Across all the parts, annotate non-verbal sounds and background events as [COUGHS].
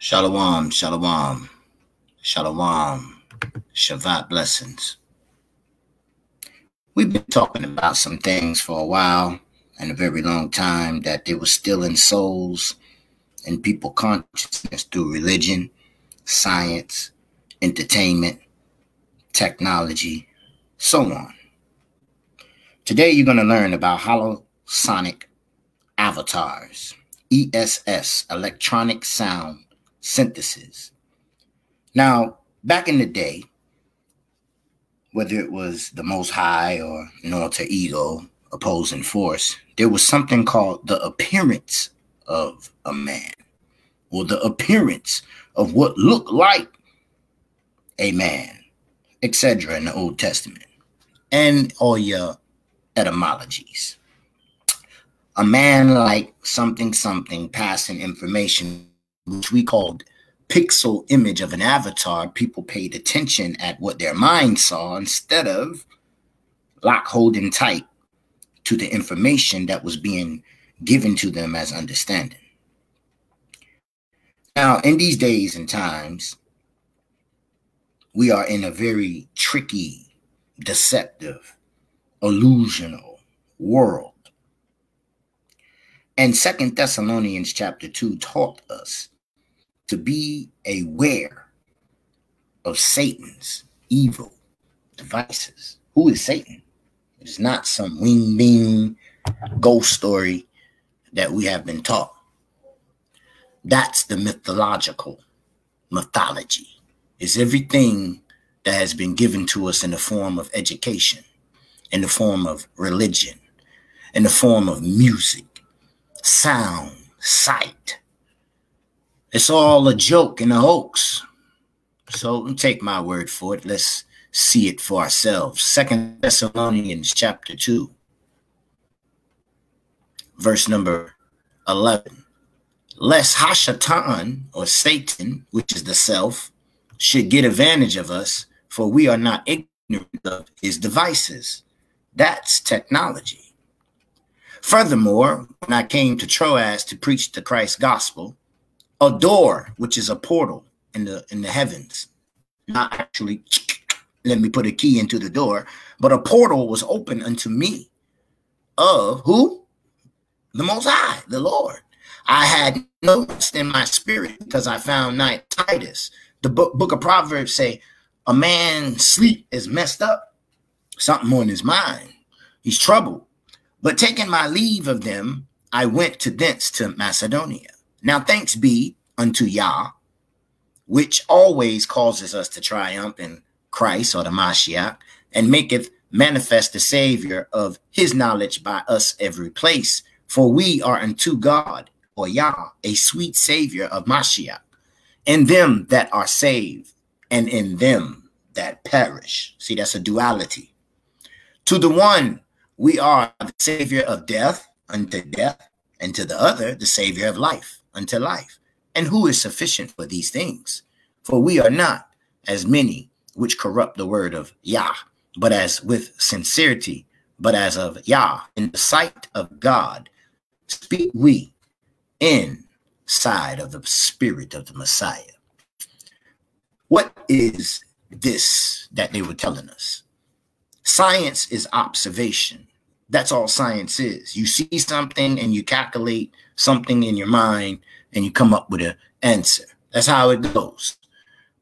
Shalom, shalom, shalom, Shabbat blessings. We've been talking about some things for a while and a very long time that they were still in souls and people consciousness through religion, science, entertainment, technology, so on. Today you're going to learn about holosonic avatars, ESS, electronic sound synthesis. Now, back in the day, whether it was the Most High or an alter ego opposing force, there was something called the appearance of a man, or the appearance of what looked like a man, etc. in the Old Testament, and all your etymologies. A man like something something passing information which we called pixel image of an avatar, people paid attention at what their mind saw instead of lock holding tight to the information that was being given to them as understanding. Now, in these days and times, we are in a very tricky, deceptive, illusional world. And Second Thessalonians chapter 2 taught us to be aware of Satan's evil devices. Who is Satan? It is not some wing bean ghost story that we have been taught. That's the mythological mythology. It's everything that has been given to us in the form of education, in the form of religion, in the form of music, sound, sight, it's all a joke and a hoax. So take my word for it. Let's see it for ourselves. Second Thessalonians chapter 2, verse number 11. Lest Hashatan or Satan, which is the self, should get advantage of us, for we are not ignorant of his devices. That's technology. Furthermore, when I came to Troas to preach the Christ gospel, a door, which is a portal in the in the heavens, not actually let me put a key into the door, but a portal was open unto me of who? The Most High, the Lord. I had noticed in my spirit because I found night Titus. The book, book of Proverbs say, a man's sleep is messed up. Something on his mind. He's troubled. But taking my leave of them, I went to thence to Macedonia. Now thanks be unto Yah, which always causes us to triumph in Christ or the Mashiach, and maketh manifest the Savior of his knowledge by us every place. For we are unto God, or Yah, a sweet Savior of Mashiach, in them that are saved, and in them that perish. See, that's a duality. To the one, we are the Savior of death unto death, and to the other, the Savior of life unto life. And who is sufficient for these things? For we are not as many which corrupt the word of Yah, but as with sincerity, but as of Yah, in the sight of God, speak we inside of the spirit of the Messiah. What is this that they were telling us? Science is observation. That's all science is. You see something and you calculate something in your mind and you come up with an answer. That's how it goes.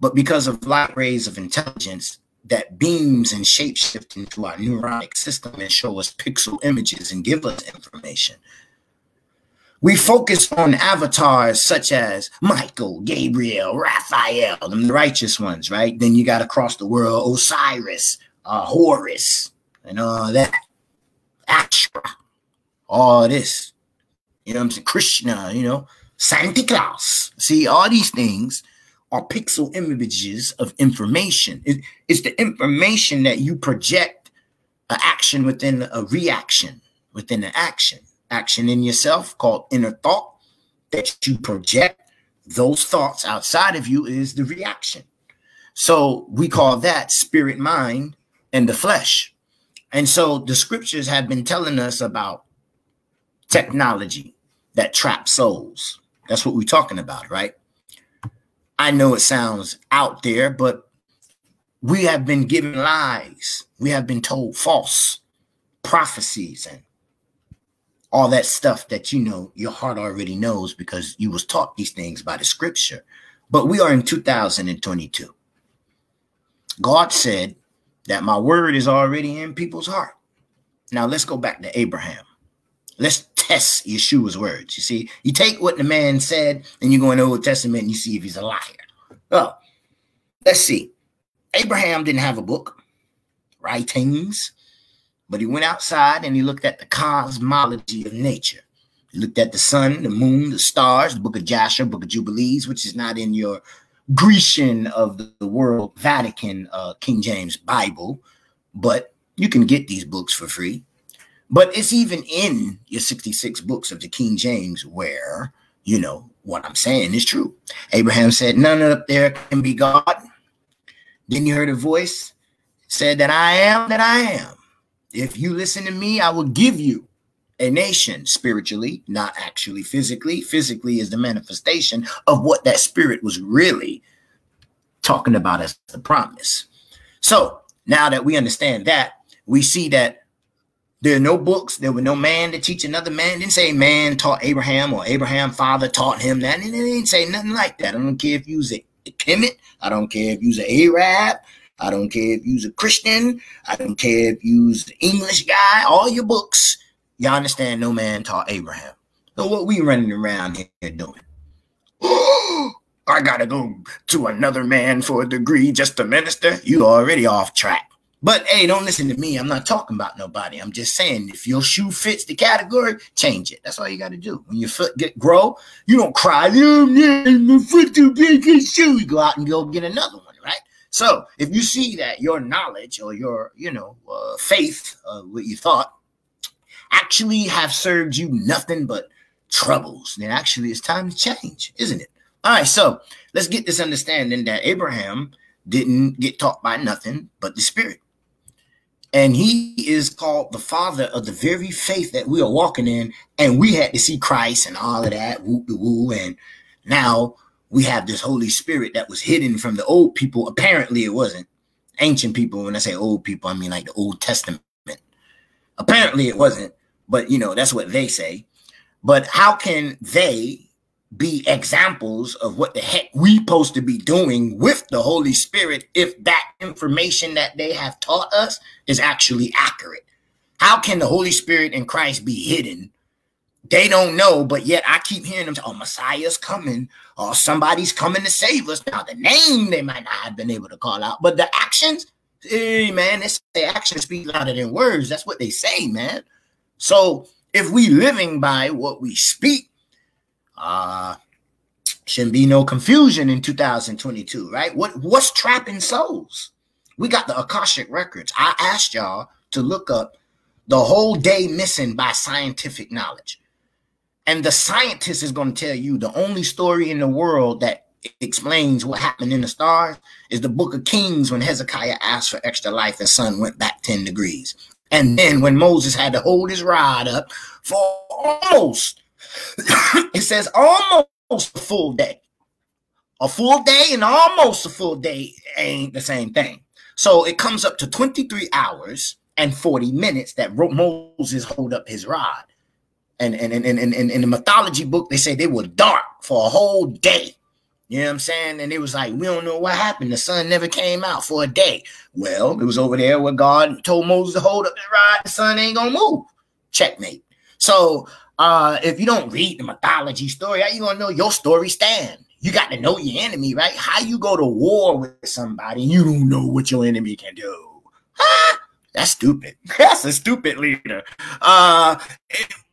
But because of light rays of intelligence that beams and shapeshift into our neuronic system and show us pixel images and give us information, we focus on avatars such as Michael, Gabriel, Raphael, them the righteous ones, right? Then you got across the world Osiris, uh, Horus, and all that. Ashra, all this. You know I'm saying? Krishna, you know, Santa Claus. See, all these things are pixel images of information. It, it's the information that you project an action within a reaction, within an action. Action in yourself called inner thought that you project those thoughts outside of you is the reaction. So we call that spirit, mind, and the flesh. And so the scriptures have been telling us about technology that trap souls. That's what we're talking about, right? I know it sounds out there, but we have been given lies. We have been told false prophecies and all that stuff that you know your heart already knows because you was taught these things by the scripture. But we are in 2022. God said that my word is already in people's heart. Now let's go back to Abraham. Let's test Yeshua's words. You see, you take what the man said and you go in the Old Testament and you see if he's a liar. Oh, let's see. Abraham didn't have a book, writings, but he went outside and he looked at the cosmology of nature. He looked at the sun, the moon, the stars, the book of Jasher, book of Jubilees, which is not in your Grecian of the world, Vatican, uh, King James Bible, but you can get these books for free. But it's even in your 66 books of the King James where, you know, what I'm saying is true. Abraham said, None up there can be God. Then you heard a voice said that I am that I am. If you listen to me, I will give you a nation spiritually, not actually physically. Physically is the manifestation of what that spirit was really talking about as the promise. So now that we understand that, we see that there are no books. There were no man to teach another man. Didn't say man taught Abraham or Abraham father taught him that. It didn't say nothing like that. I don't care if you was a Kemet. I don't care if you was an Arab. I don't care if you was a Christian. I don't care if you was an English guy. All your books, y'all understand no man taught Abraham. So what we running around here doing? [GASPS] I gotta go to another man for a degree just to minister. You already off track. But hey, don't listen to me. I'm not talking about nobody. I'm just saying if your shoe fits the category, change it. That's all you got to do. When your foot get grow, you don't cry. Oh, man, my foot too big for shoe. You go out and go get another one, right? So if you see that your knowledge or your, you know, uh, faith, uh, what you thought, actually have served you nothing but troubles, then actually it's time to change, isn't it? All right, so let's get this understanding that Abraham didn't get taught by nothing but the Spirit. And he is called the father of the very faith that we are walking in. And we had to see Christ and all of that, woo woo. And now we have this Holy Spirit that was hidden from the old people. Apparently, it wasn't ancient people. When I say old people, I mean like the Old Testament. Apparently, it wasn't, but you know, that's what they say. But how can they be examples of what the heck we supposed to be doing with the Holy Spirit if that information that they have taught us is actually accurate? How can the Holy Spirit and Christ be hidden? They don't know, but yet I keep hearing them say, oh, Messiah's coming, or somebody's coming to save us. Now, the name they might not have been able to call out, but the actions, hey, man, they say actions speak louder than words. That's what they say, man. So if we living by what we speak, uh shouldn't be no confusion in 2022, right? What what's trapping souls? We got the Akashic records. I asked y'all to look up the whole day missing by scientific knowledge. And the scientist is going to tell you the only story in the world that explains what happened in the stars is the book of Kings when Hezekiah asked for extra life, his sun went back 10 degrees. And then when Moses had to hold his rod up for almost [COUGHS] it says almost a full day. A full day and almost a full day ain't the same thing. So it comes up to 23 hours and 40 minutes that Moses hold up his rod. And, and, and, and, and in the mythology book, they say they were dark for a whole day. You know what I'm saying? And it was like, we don't know what happened. The sun never came out for a day. Well, it was over there where God told Moses to hold up his rod. The sun ain't going to move. Checkmate. So uh, if you don't read the mythology story, how you gonna know your story stand? You got to know your enemy, right? How you go to war with somebody you don't know what your enemy can do? Huh? That's stupid. [LAUGHS] That's a stupid leader. Uh,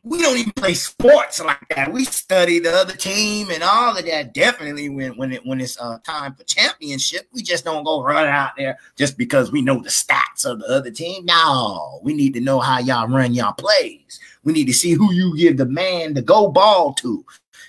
we don't even play sports like that. We study the other team and all of that. Definitely when when it when it's uh, time for championship, we just don't go run out there just because we know the stats of the other team. No, we need to know how y'all run y'all plays. We need to see who you give the man to go ball to.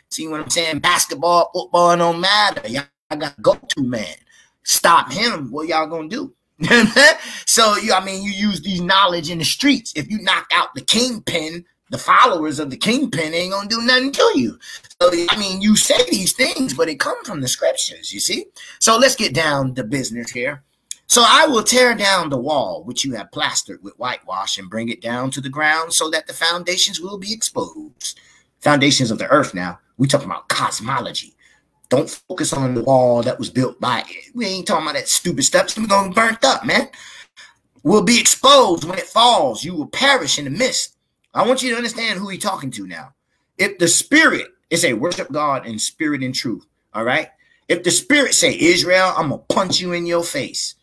See what I'm saying? Basketball, football don't matter. Y'all got go to man. Stop him. What y'all gonna do? [LAUGHS] so you, I mean, you use these knowledge in the streets. If you knock out the kingpin, The followers of the kingpin ain't gonna do nothing to you. So I mean, you say these things, but it comes from the scriptures, you see. So let's get down to business here. So I will tear down the wall which you have plastered with whitewash and bring it down to the ground so that the foundations will be exposed. Foundations of the earth now. We talking about cosmology. Don't focus on the wall that was built by it. We ain't talking about that stupid stuff. It's gonna be burnt up, man. We'll be exposed when it falls. You will perish in the mist. I want you to understand who he's talking to now. If the spirit is a worship God in spirit and truth, all right. If the spirit say Israel, I'm gonna punch you in your face.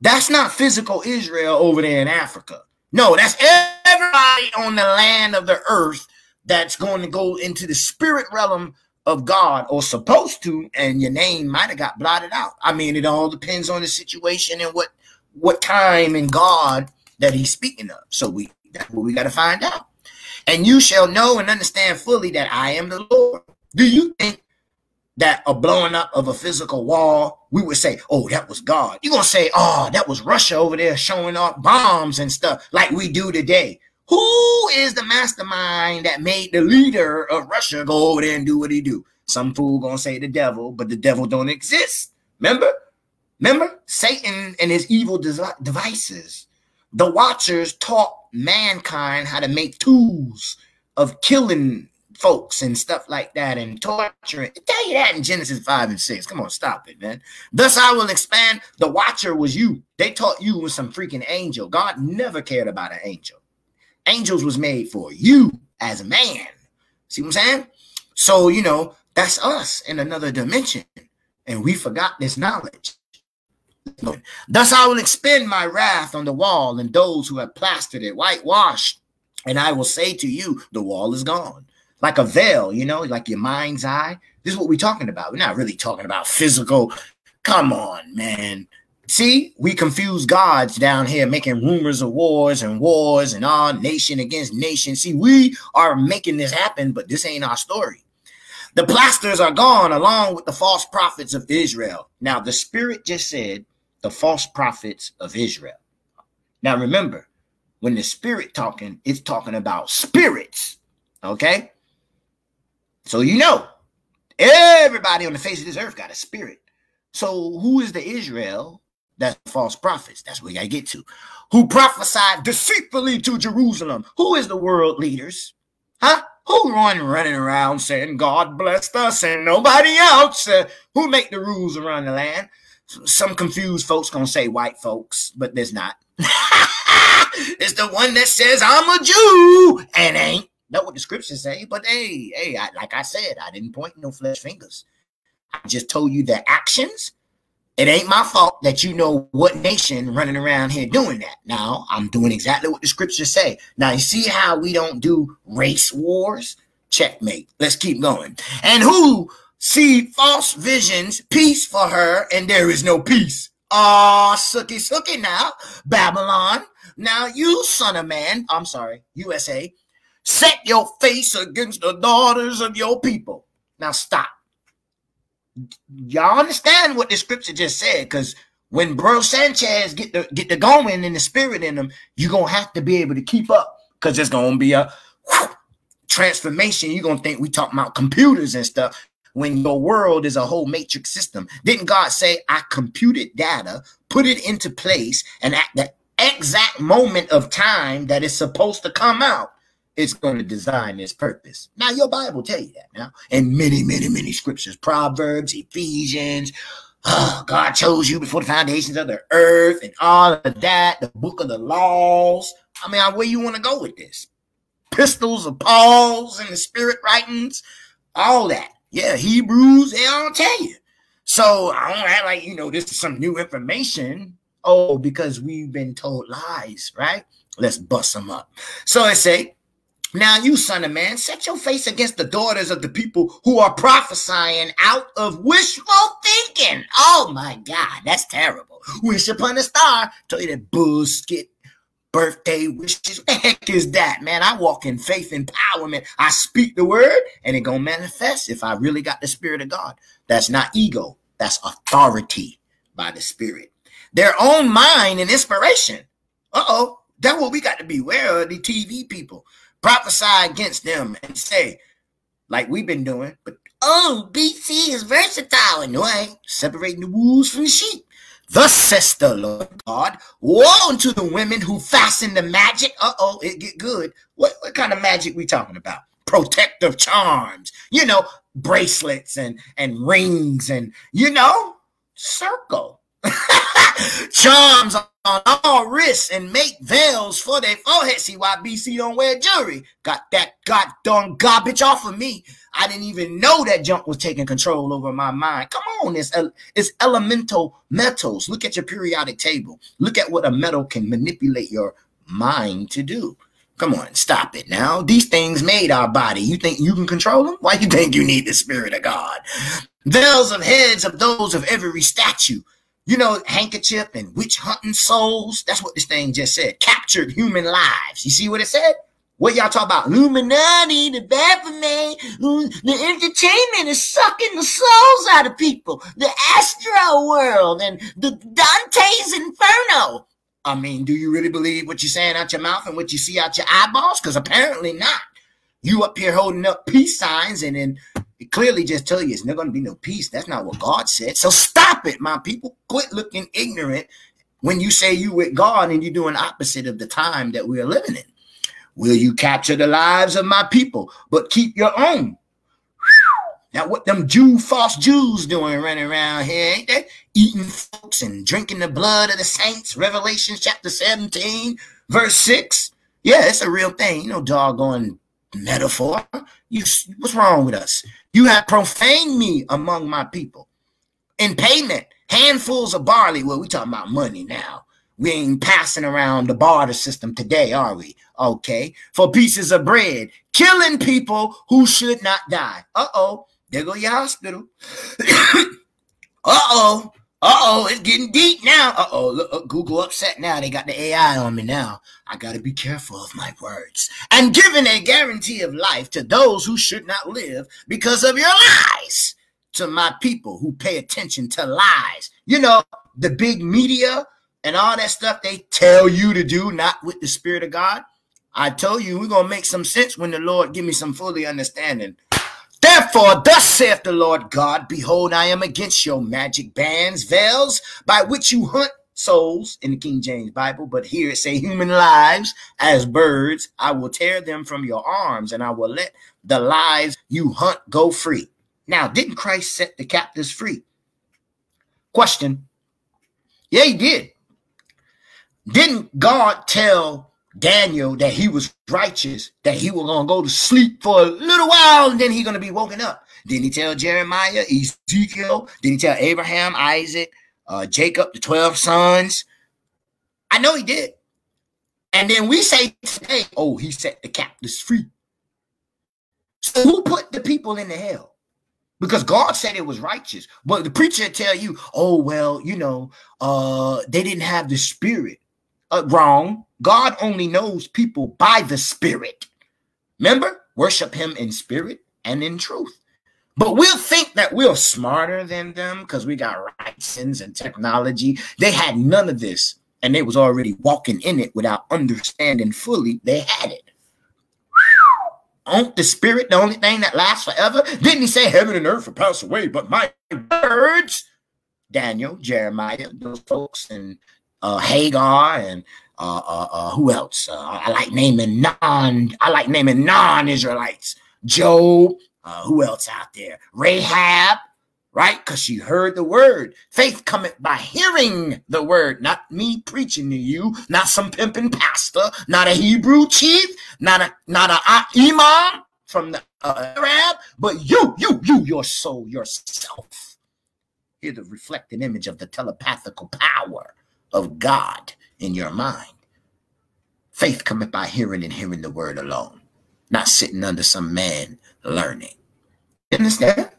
That's not physical Israel over there in Africa. No, that's everybody on the land of the earth that's going to go into the spirit realm of God or supposed to, and your name might have got blotted out. I mean, it all depends on the situation and what what time and God that he's speaking of. So we that's what we got to find out. And you shall know and understand fully that I am the Lord. Do you think that a blowing up of a physical wall, we would say, oh, that was God. You're going to say, oh, that was Russia over there showing off bombs and stuff like we do today. Who is the mastermind that made the leader of Russia go over there and do what he do? Some fool gonna say the devil, but the devil don't exist. Remember? Remember? Satan and his evil devices. The watchers taught mankind how to make tools of killing folks and stuff like that and torturing. tell you that in Genesis 5 and 6. Come on, stop it, man. Thus I will expand. The watcher was you. They taught you with some freaking angel. God never cared about an angel. Angels was made for you as a man. See what I'm saying? So, you know, that's us in another dimension. And we forgot this knowledge. Thus I will expend my wrath on the wall and those who have plastered it, whitewashed. And I will say to you, the wall is gone. Like a veil, you know, like your mind's eye. This is what we're talking about. We're not really talking about physical. Come on, man. See, we confuse gods down here making rumors of wars and wars and all nation against nation. See, we are making this happen, but this ain't our story. The plasters are gone along with the false prophets of Israel. Now, the Spirit just said the false prophets of Israel. Now, remember, when the Spirit talking, it's talking about spirits. Okay? So you know, everybody on the face of this earth got a spirit. So who is the Israel that's false prophets. That's where got get to. Who prophesied deceitfully to Jerusalem. Who is the world leaders? Huh? Who run running around saying God blessed us and nobody else? Uh, who make the rules around the land? Some confused folks gonna say white folks, but there's not. [LAUGHS] it's the one that says I'm a Jew and ain't. Know what the scriptures say, but hey, hey, I, like I said, I didn't point no flesh fingers. I just told you their actions it ain't my fault that you know what nation running around here doing that. Now, I'm doing exactly what the scriptures say. Now, you see how we don't do race wars? Checkmate. Let's keep going. And who see false visions, peace for her, and there is no peace. Ah, sookie sookie now, Babylon. Now, you son of man, I'm sorry, USA, set your face against the daughters of your people. Now, stop y'all understand what the scripture just said because when bro sanchez get the get the going and the spirit in them you're gonna have to be able to keep up because there's gonna be a transformation. You're gonna think we talking about computers and stuff when your world is a whole matrix system. Didn't god say i computed data put it into place and at the exact moment of time that it's supposed to come out it's going to design its purpose. Now, your Bible tell you that now, and many, many, many scriptures, Proverbs, Ephesians. Oh, God chose you before the foundations of the earth, and all of that. The book of the laws. I mean, where you want to go with this? Pistols of Paul's and the Spirit writings, all that. Yeah, Hebrews, they all tell you. So I don't act like you know this is some new information. Oh, because we've been told lies, right? Let's bust them up. So I say, now, you son of man, set your face against the daughters of the people who are prophesying out of wishful thinking. Oh my God, that's terrible. Wish upon a star. Tell you that bullshit birthday wishes. What the heck is that, man? I walk in faith empowerment. I speak the word and it gonna manifest if I really got the spirit of God. That's not ego. That's authority by the spirit. Their own mind and inspiration. Uh-oh. That's what we got to beware of, the TV people prophesy against them and say, like we've been doing, but oh, BC is versatile in way, separating the wolves from the sheep. Thus says the Lord God, woe unto the women who fasten the magic. Uh-oh, it get good. What, what kind of magic we talking about? Protective charms, you know, bracelets and, and rings and, you know, circle. [LAUGHS] charms on all wrists and make veils for their forehead. See why BC don't wear jewelry. Got that goddamn garbage off of me. I didn't even know that junk was taking control over my mind. Come on, it's, it's elemental metals. Look at your periodic table. Look at what a metal can manipulate your mind to do. Come on, stop it now. These things made our body. You think you can control them? Why you think you need the spirit of God? Veils of heads of those of every statue you know, handkerchief and witch hunting souls. That's what this thing just said. Captured human lives. You see what it said? What y'all talk about? Illuminati, the Baphomet, the entertainment is sucking the souls out of people. The astro world and the Dante's Inferno. I mean, do you really believe what you're saying out your mouth and what you see out your eyeballs? Because apparently not. You up here holding up peace signs and then it clearly just tell you it's not going to be no peace. That's not what God said. So stop it, my people. Quit looking ignorant when you say you with God and you're doing opposite of the time that we are living in. Will you capture the lives of my people, but keep your own? Now, what them Jew, false Jews doing running around here, ain't they? Eating folks and drinking the blood of the saints. Revelation chapter 17, verse 6. Yeah, it's a real thing. You know, doggone metaphor. You, what's wrong with us? You have profaned me among my people. In payment, handfuls of barley. Well, we talking about money now. We ain't passing around the barter system today, are we? Okay. For pieces of bread, killing people who should not die. Uh-oh. There go your hospital. [COUGHS] Uh-oh. Uh-oh, it's getting deep now. Uh-oh, uh, Google upset now. They got the AI on me now. I got to be careful of my words. And giving a guarantee of life to those who should not live because of your lies to my people who pay attention to lies. You know, the big media and all that stuff they tell you to do, not with the spirit of God. I told you we're going to make some sense when the Lord give me some fully understanding. Therefore, thus saith the Lord God, behold, I am against your magic bands, veils, by which you hunt souls in the King James Bible, but here it say human lives as birds. I will tear them from your arms and I will let the lives you hunt go free. Now, didn't Christ set the captives free? Question. Yeah, he did. Didn't God tell Daniel that he was righteous, that he was to go to sleep for a little while and then he's going to be woken up. Didn't he tell Jeremiah, Ezekiel? Did he tell Abraham, Isaac, uh, Jacob, the 12 sons? I know he did. And then we say today, oh, he set the captives free. So who put the people in the hell? Because God said it was righteous. But the preacher tell you, oh, well, you know, uh, they didn't have the spirit. Uh, wrong. God only knows people by the Spirit. Remember, worship Him in spirit and in truth. But we'll think that we're smarter than them because we got license and technology. They had none of this, and they was already walking in it without understanding fully they had it. Aren't the spirit the only thing that lasts forever? Didn't he say heaven and earth will pass away, but my words? Daniel, Jeremiah, those folks, and uh, Hagar, and uh, uh, uh, who else? Uh, I like naming non. I like naming non-Israelites. Job. Uh, who else out there? Rahab, right? Because she heard the word. Faith cometh by hearing the word, not me preaching to you, not some pimping pastor, not a Hebrew chief, not a not a imam from the Arab, but you, you, you, your soul, yourself. You're the reflected image of the telepathical power of God in your mind. Faith cometh by hearing and hearing the word alone, not sitting under some man learning. You understand?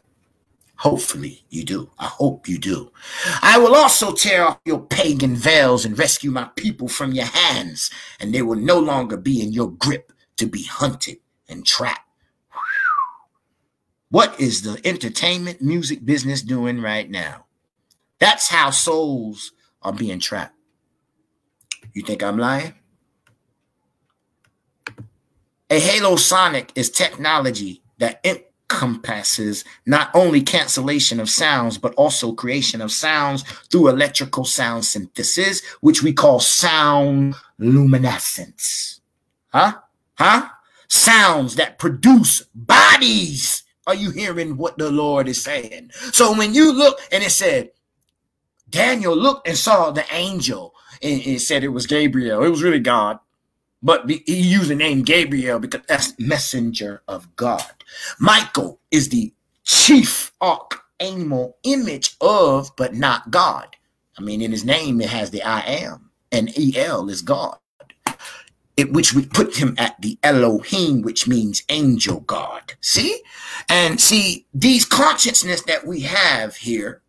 Hopefully you do. I hope you do. I will also tear off your pagan veils and rescue my people from your hands, and they will no longer be in your grip to be hunted and trapped. What is the entertainment music business doing right now? That's how souls are being trapped. You think I'm lying? A halosonic is technology that encompasses not only cancellation of sounds, but also creation of sounds through electrical sound synthesis, which we call sound luminescence. Huh? Huh? Sounds that produce bodies. Are you hearing what the Lord is saying? So when you look and it said, Daniel looked and saw the angel and it said it was Gabriel. It was really God. But he used the name Gabriel because that's messenger of God. Michael is the chief archangel image of, but not God. I mean, in his name, it has the I am, and El is God. It, which we put him at the Elohim, which means angel God. See? And see, these consciousness that we have here,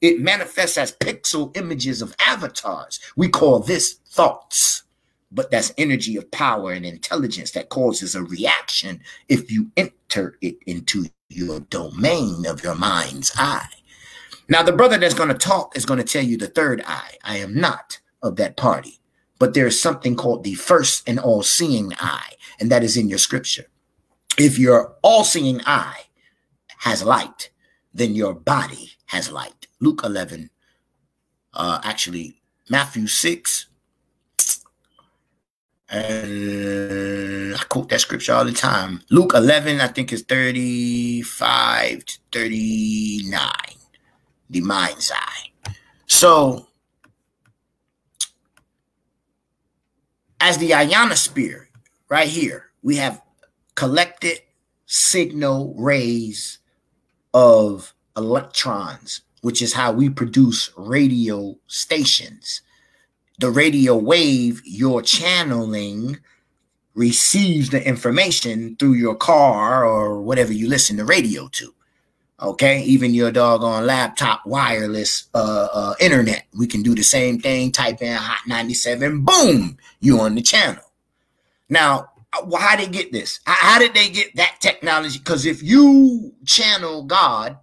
it manifests as pixel images of avatars. We call this thoughts but that's energy of power and intelligence that causes a reaction if you enter it into your domain of your mind's eye. Now, the brother that's going to talk is going to tell you the third eye. I am not of that party, but there is something called the first and all seeing eye, and that is in your scripture. If your all seeing eye has light, then your body has light. Luke 11, uh, actually, Matthew 6, and I quote that scripture all the time. Luke 11, I think is 35 to 39. The mind's eye. So, as the ionosphere, right here, we have collected signal rays of electrons, which is how we produce radio stations the radio wave you're channeling receives the information through your car or whatever you listen to radio to. Okay, even your doggone laptop wireless uh, uh, internet, we can do the same thing. Type in Hot 97, boom, you on the channel. Now, how they get this? How did they get that technology? Because if you channel God,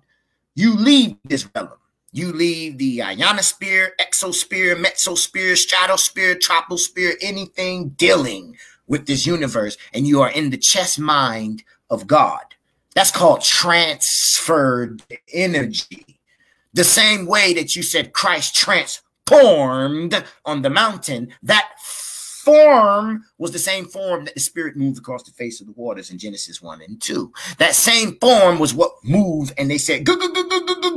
you leave this realm. You leave the ionosphere, exosphere, mesosphere, stratosphere, troposphere, anything dealing with this universe, and you are in the chess mind of God. That's called transferred energy. The same way that you said Christ transformed on the mountain, that form was the same form that the spirit moved across the face of the waters in Genesis 1 and 2. That same form was what moved, and they said, go,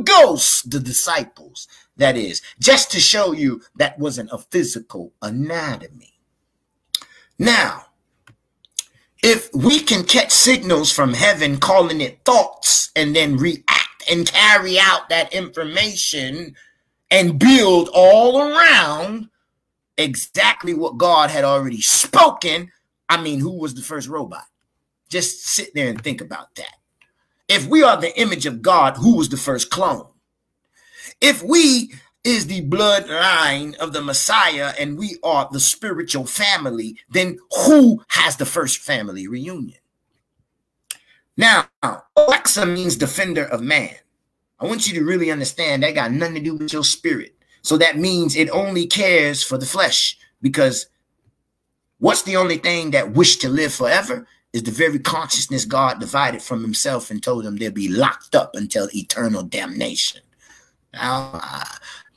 ghosts, the disciples. That is, just to show you that wasn't a physical anatomy. Now, if we can catch signals from heaven calling it thoughts and then react and carry out that information and build all around exactly what God had already spoken, I mean, who was the first robot? Just sit there and think about that. If we are the image of God, who was the first clone? If we is the bloodline of the Messiah and we are the spiritual family, then who has the first family reunion? Now, Alexa means defender of man. I want you to really understand that got nothing to do with your spirit. So that means it only cares for the flesh because what's the only thing that wish to live forever is the very consciousness God divided from himself and told them they'll be locked up until eternal damnation. Now, uh,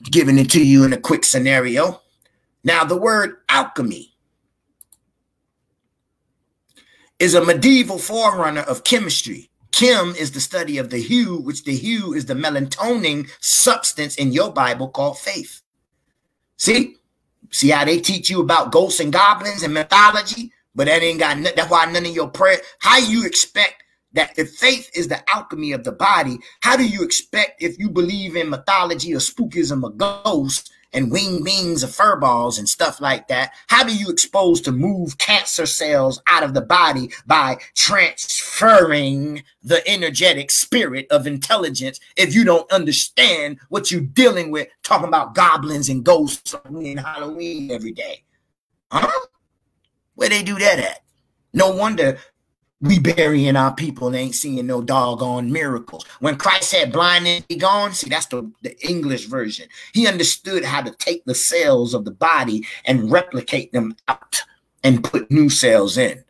giving it to you in a quick scenario. Now, the word alchemy is a medieval forerunner of chemistry Chem is the study of the hue, which the hue is the melatonin substance in your Bible called faith. See? See how they teach you about ghosts and goblins and mythology, but that ain't got that's why none of your prayer. How you expect that if faith is the alchemy of the body, how do you expect if you believe in mythology or spookism or ghosts and wing wings of fur balls and stuff like that. How do you expose to move cancer cells out of the body by transferring the energetic spirit of intelligence if you don't understand what you're dealing with, talking about goblins and ghosts in Halloween every day? Huh? Where they do that at? No wonder we burying our people and ain't seeing no doggone miracles. When Christ said blindness be gone, see, that's the, the English version. He understood how to take the cells of the body and replicate them out and put new cells in.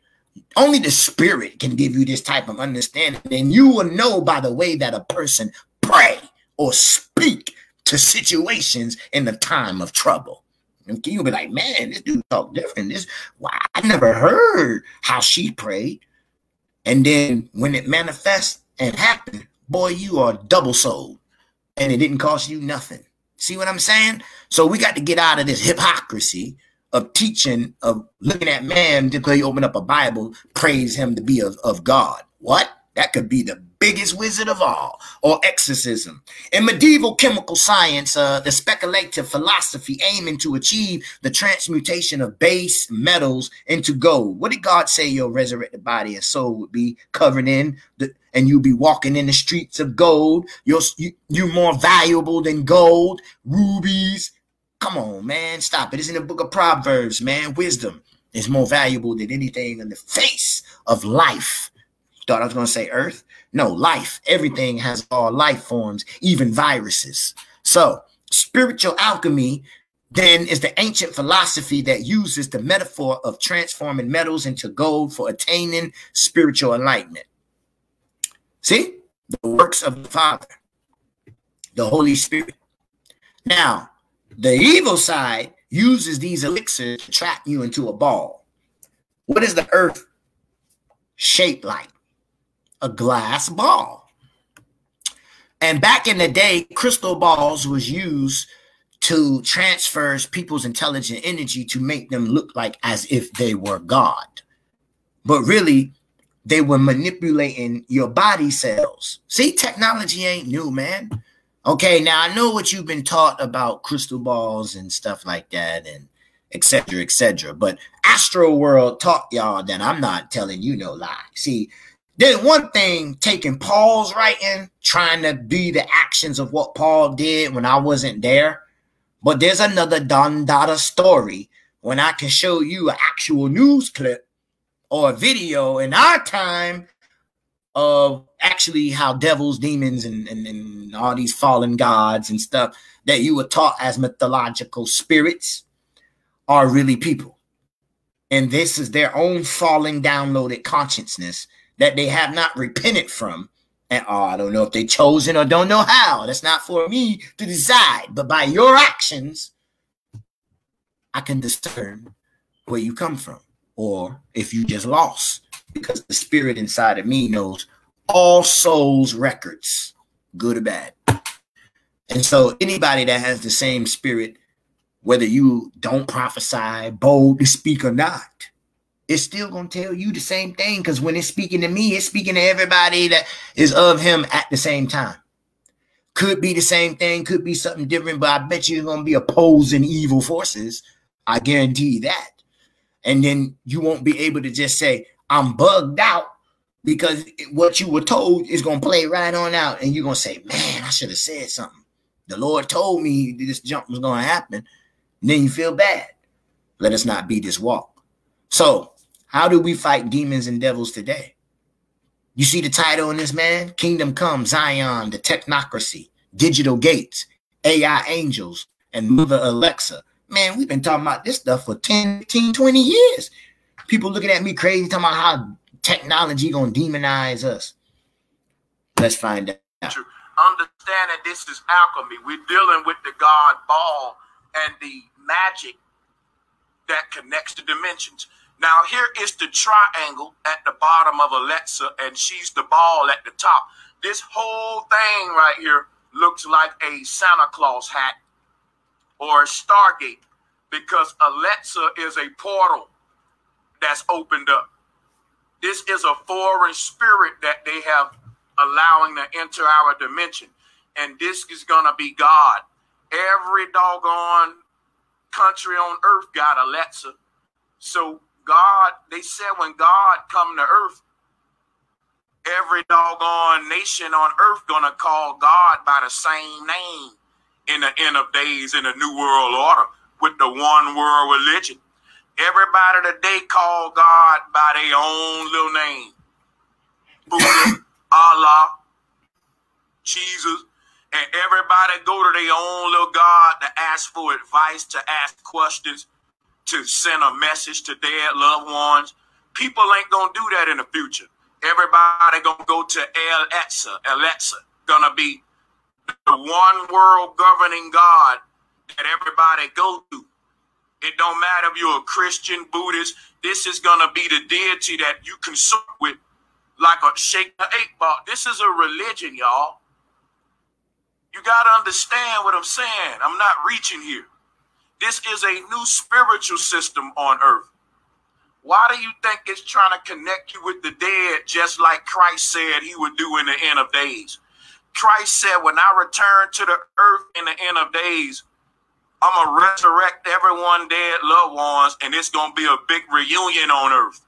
Only the spirit can give you this type of understanding. And you will know by the way that a person pray or speak to situations in the time of trouble. And you'll be like, man, this dude talk different. This why I never heard how she prayed. And then when it manifests and happened, boy, you are double sold. And it didn't cost you nothing. See what I'm saying? So we got to get out of this hypocrisy of teaching, of looking at man because he open up a Bible, praise him to be of, of God. What? That could be the biggest wizard of all, or exorcism. In medieval chemical science, uh, the speculative philosophy aiming to achieve the transmutation of base metals into gold. What did God say your resurrected body and soul would be covered in? The, and you'll be walking in the streets of gold. You're, you, you're more valuable than gold, rubies, Come on, man. Stop it. It's in the book of Proverbs, man. Wisdom is more valuable than anything in the face of life. Thought I was going to say earth? No, life. Everything has all life forms, even viruses. So, spiritual alchemy then is the ancient philosophy that uses the metaphor of transforming metals into gold for attaining spiritual enlightenment. See? The works of the Father, the Holy Spirit. Now, the evil side uses these elixirs to trap you into a ball. What is the earth shaped like? A glass ball. And back in the day, crystal balls was used to transfer people's intelligent energy to make them look like as if they were God. But really, they were manipulating your body cells. See, technology ain't new, man. Okay, now I know what you've been taught about crystal balls and stuff like that, and etc. etc. But Astro World taught y'all that I'm not telling you no lie. See, there's one thing taking Paul's writing, trying to be the actions of what Paul did when I wasn't there. But there's another Don Dada story when I can show you an actual news clip or a video in our time of actually how devils, demons, and, and, and all these fallen gods and stuff that you were taught as mythological spirits are really people. And this is their own falling downloaded consciousness that they have not repented from. And oh, I don't know if they chosen or don't know how. That's not for me to decide. But by your actions, I can discern where you come from or if you just lost because the spirit inside of me knows all souls records, good or bad. And so anybody that has the same spirit, whether you don't prophesy, bold to speak or not, it's still going to tell you the same thing because when it's speaking to me, it's speaking to everybody that is of him at the same time. Could be the same thing, could be something different, but I bet you're going to be opposing evil forces. I guarantee that. And then you won't be able to just say, I'm bugged out because what you were told is going to play right on out. And you're going to say, man, I should have said something. The Lord told me this jump was going to happen. And then you feel bad. Let us not be this walk. So, how do we fight demons and devils today? You see the title in this man? Kingdom Come, Zion, the Technocracy, Digital Gates, AI Angels, and Mother Alexa. Man, we've been talking about this stuff for 10, 15, 20 years. People looking at me crazy, talking about how technology gonna demonize us. Let's find out. Understand that this is alchemy. We're dealing with the God ball and the magic that connects the dimensions. Now, here is the triangle at the bottom of Alexa, and she's the ball at the top. This whole thing right here looks like a Santa Claus hat or a Stargate because Alexa is a portal that's opened up. This is a foreign spirit that they have allowing to enter our dimension. And this is going to be God. Every doggone country on earth got Alexa. So God, they said when God come to earth, every doggone nation on earth gonna call God by the same name in the end of days in the new world order with the one world religion. Everybody today call God by their own little name. Buddha, [COUGHS] Allah, Jesus, and everybody go to their own little God to ask for advice, to ask questions, to send a message to dead loved ones. People ain't gonna do that in the future. Everybody gonna go to Alexa. Alexa, gonna be the one world governing God that everybody go to. It don't matter if you're a Christian, Buddhist. This is gonna be the deity that you consult with, like a shake the eight ball. This is a religion, y'all. You gotta understand what I'm saying. I'm not reaching here. This is a new spiritual system on earth. Why do you think it's trying to connect you with the dead, just like Christ said he would do in the end of days? Christ said, When I return to the earth in the end of days, I'm going to resurrect everyone dead loved ones, and it's going to be a big reunion on earth.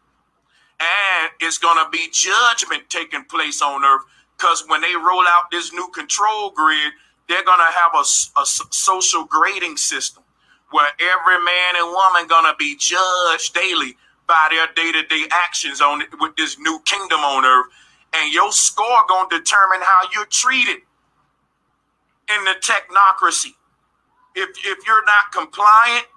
And it's going to be judgment taking place on earth because when they roll out this new control grid, they're going to have a, a social grading system where every man and woman to be judged daily by their day-to-day actions on with this new kingdom on earth. And your score gonna determine how you're treated in the technocracy. If if you're not compliant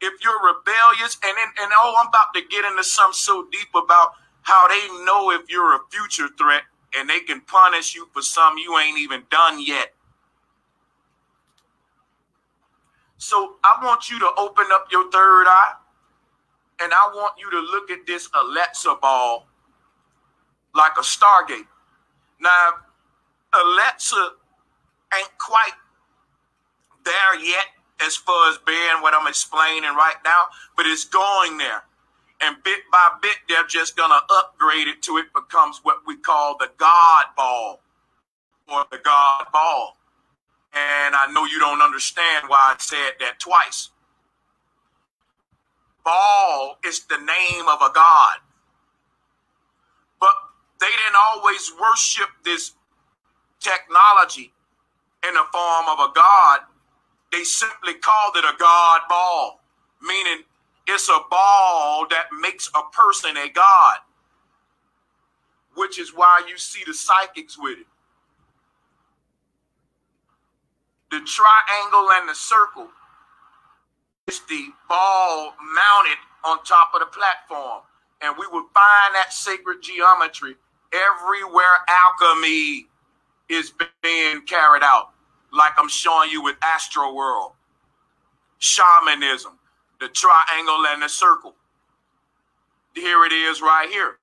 if you're rebellious and then, and oh i'm about to get into something so deep about how they know if you're a future threat and they can punish you for something you ain't even done yet so i want you to open up your third eye and I want you to look at this Alexa ball like a Stargate. Now, Alexa ain't quite there yet as far as being what I'm explaining right now, but it's going there. And bit by bit, they're just going to upgrade it to it becomes what we call the God ball or the God ball. And I know you don't understand why I said that twice. Baal is the name of a god. But they didn't always worship this technology in the form of a god. They simply called it a god ball, meaning it's a ball that makes a person a god, which is why you see the psychics with it. The triangle and the circle is the ball mounted on top of the platform. And we would find that sacred geometry everywhere alchemy is being carried out, like I'm showing you with Astro World, shamanism, the triangle and the circle. Here it is right here.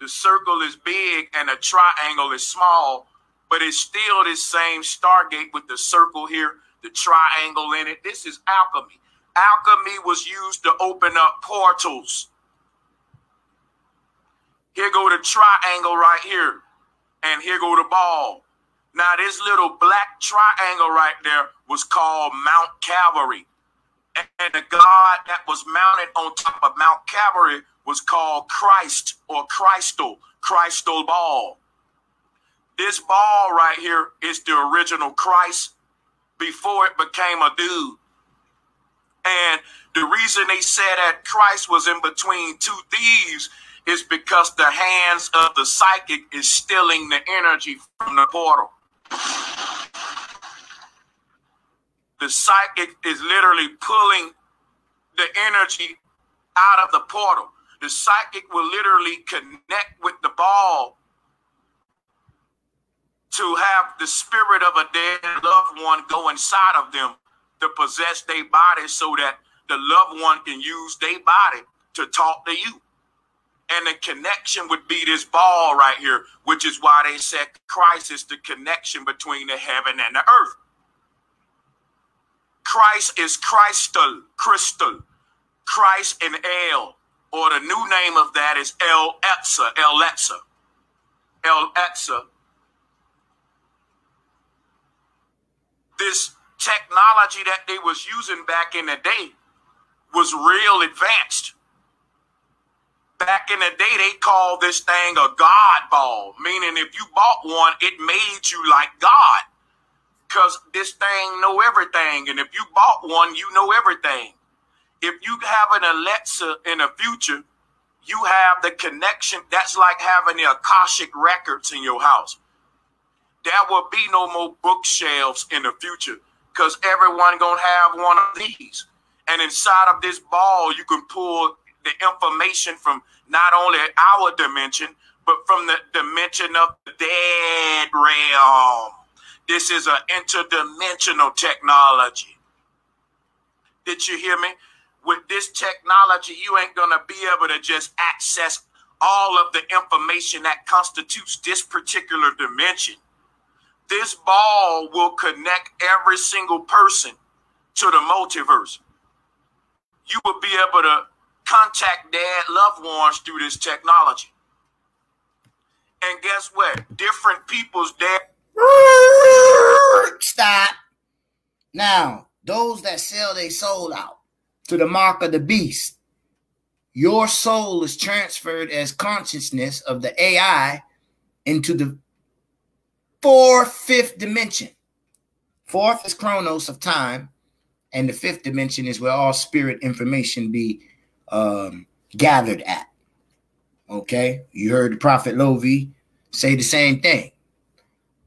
The circle is big and the triangle is small, but it's still this same Stargate with the circle here, the triangle in it. This is alchemy. Alchemy was used to open up portals. Here go the triangle right here. And here go the ball. Now, this little black triangle right there was called Mount Calvary. And the God that was mounted on top of Mount Calvary was called Christ or Christal, Christal ball. This ball right here is the original Christ before it became a dude. And the reason they said that Christ was in between two thieves is because the hands of the psychic is stealing the energy from the portal. The psychic is literally pulling the energy out of the portal. The psychic will literally connect with the ball to have the spirit of a dead loved one go inside of them to possess their body so that the loved one can use their body to talk to you. And the connection would be this ball right here, which is why they said Christ is the connection between the heaven and the earth. Christ is crystal, crystal, Christ in El, or the new name of that is El Etza, El Etza, El Etza. This technology that they was using back in the day was real advanced. Back in the day, they called this thing a God ball, meaning if you bought one, it made you like God. Because this thing know everything. And if you bought one, you know everything. If you have an Alexa in the future, you have the connection. That's like having the Akashic records in your house. There will be no more bookshelves in the future because everyone gonna have one of these. And inside of this ball, you can pull the information from not only our dimension, but from the dimension of the dead realm. This is an interdimensional technology. Did you hear me? With this technology, you ain't going to be able to just access all of the information that constitutes this particular dimension. This ball will connect every single person to the multiverse. You will be able to contact dead loved ones through this technology. And guess what? Different people's dead. Stop. Now, those that sell their soul out to the mark of the beast, your soul is transferred as consciousness of the AI into the fourth, fifth dimension. Fourth is chronos of time, and the fifth dimension is where all spirit information be um, gathered at. Okay, you heard the prophet Lovi say the same thing.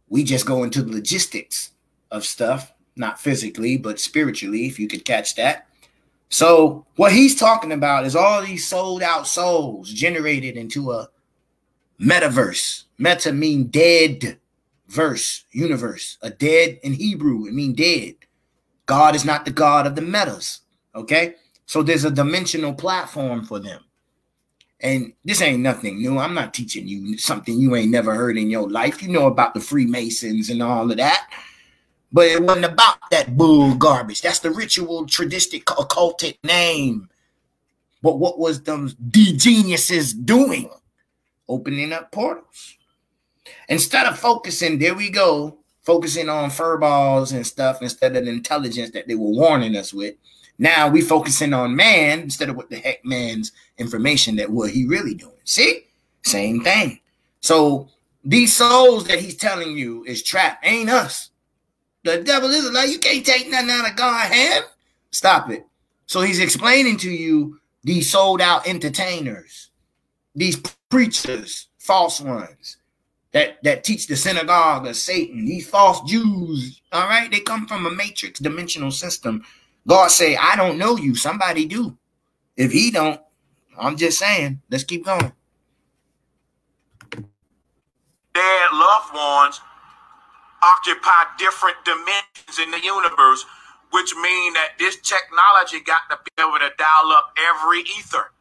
We just go into the logistics of stuff, not physically, but spiritually, if you could catch that. So, what he's talking about is all these sold out souls generated into a metaverse. Meta mean dead verse, universe. A dead in Hebrew, it mean dead. God is not the God of the metas. Okay. So there's a dimensional platform for them. And this ain't nothing new. I'm not teaching you something you ain't never heard in your life. You know about the Freemasons and all of that. But it wasn't about that bull garbage. That's the ritual, tradistic, occultic name. But what was those D geniuses doing? Opening up portals. Instead of focusing, there we go, focusing on fur balls and stuff instead of the intelligence that they were warning us with. Now we focusing on man instead of what the heck man's information that what he really doing. See, same thing. So these souls that he's telling you is trapped, ain't us. The devil is like you can't take nothing out of God's hand. Stop it. So he's explaining to you these sold out entertainers, these preachers, false ones that that teach the synagogue of Satan. These false Jews, all right, they come from a matrix dimensional system God say, I don't know you. Somebody do. If he don't, I'm just saying, let's keep going. Dead loved ones occupy different dimensions in the universe, which mean that this technology got to be able to dial up every ether.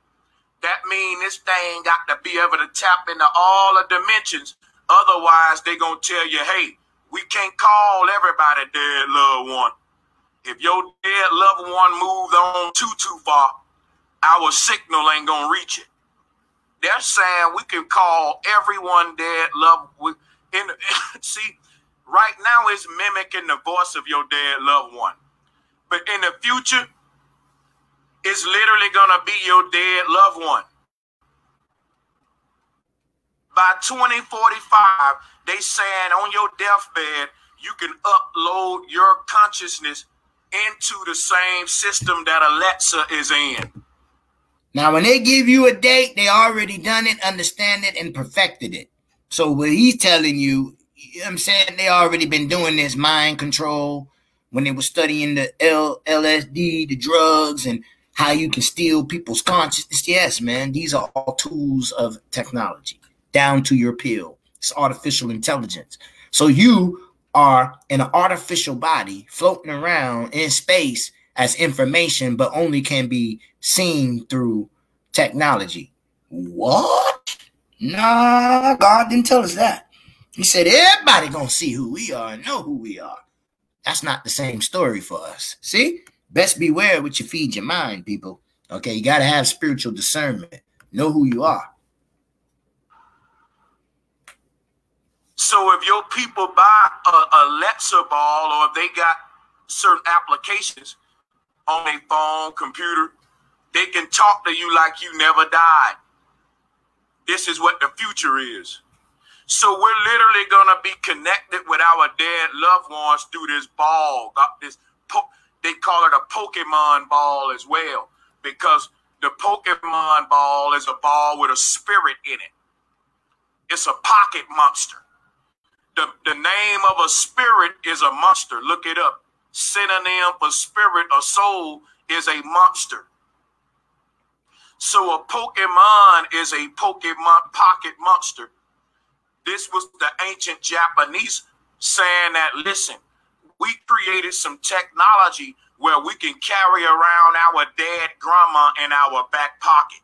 That mean this thing got to be able to tap into all the dimensions. Otherwise, they're gonna tell you, hey, we can't call everybody dead loved one. If your dead loved one moved on too too far, our signal ain't gonna reach it. They're saying we can call everyone dead loved. In [LAUGHS] see, right now it's mimicking the voice of your dead loved one, but in the future, it's literally gonna be your dead loved one. By 2045, they saying on your deathbed, you can upload your consciousness into the same system that Alexa is in. Now, when they give you a date, they already done it, understand it, and perfected it. So what he's telling you, you know what I'm saying they already been doing this mind control when they were studying the L- LSD, the drugs, and how you can steal people's consciousness. Yes, man, these are all tools of technology, down to your pill. It's artificial intelligence. So you are in an artificial body floating around in space as information, but only can be seen through technology. What? Nah, God didn't tell us that. He said everybody gonna see who we are and know who we are. That's not the same story for us. See? Best beware what you feed your mind, people. Okay, you gotta have spiritual discernment. Know who you are. So if your people buy a Alexa ball or if they got certain applications on their phone, computer, they can talk to you like you never died. This is what the future is. So we're literally gonna be connected with our dead loved ones through this ball. Got this they call it a Pokemon ball as well because the Pokemon ball is a ball with a spirit in it. It's a pocket monster. The, the name of a spirit is a monster. Look it up. Synonym for spirit or soul is a monster. So a Pokemon is a Pokemon pocket monster. This was the ancient Japanese saying that, listen, we created some technology where we can carry around our dead grandma in our back pocket.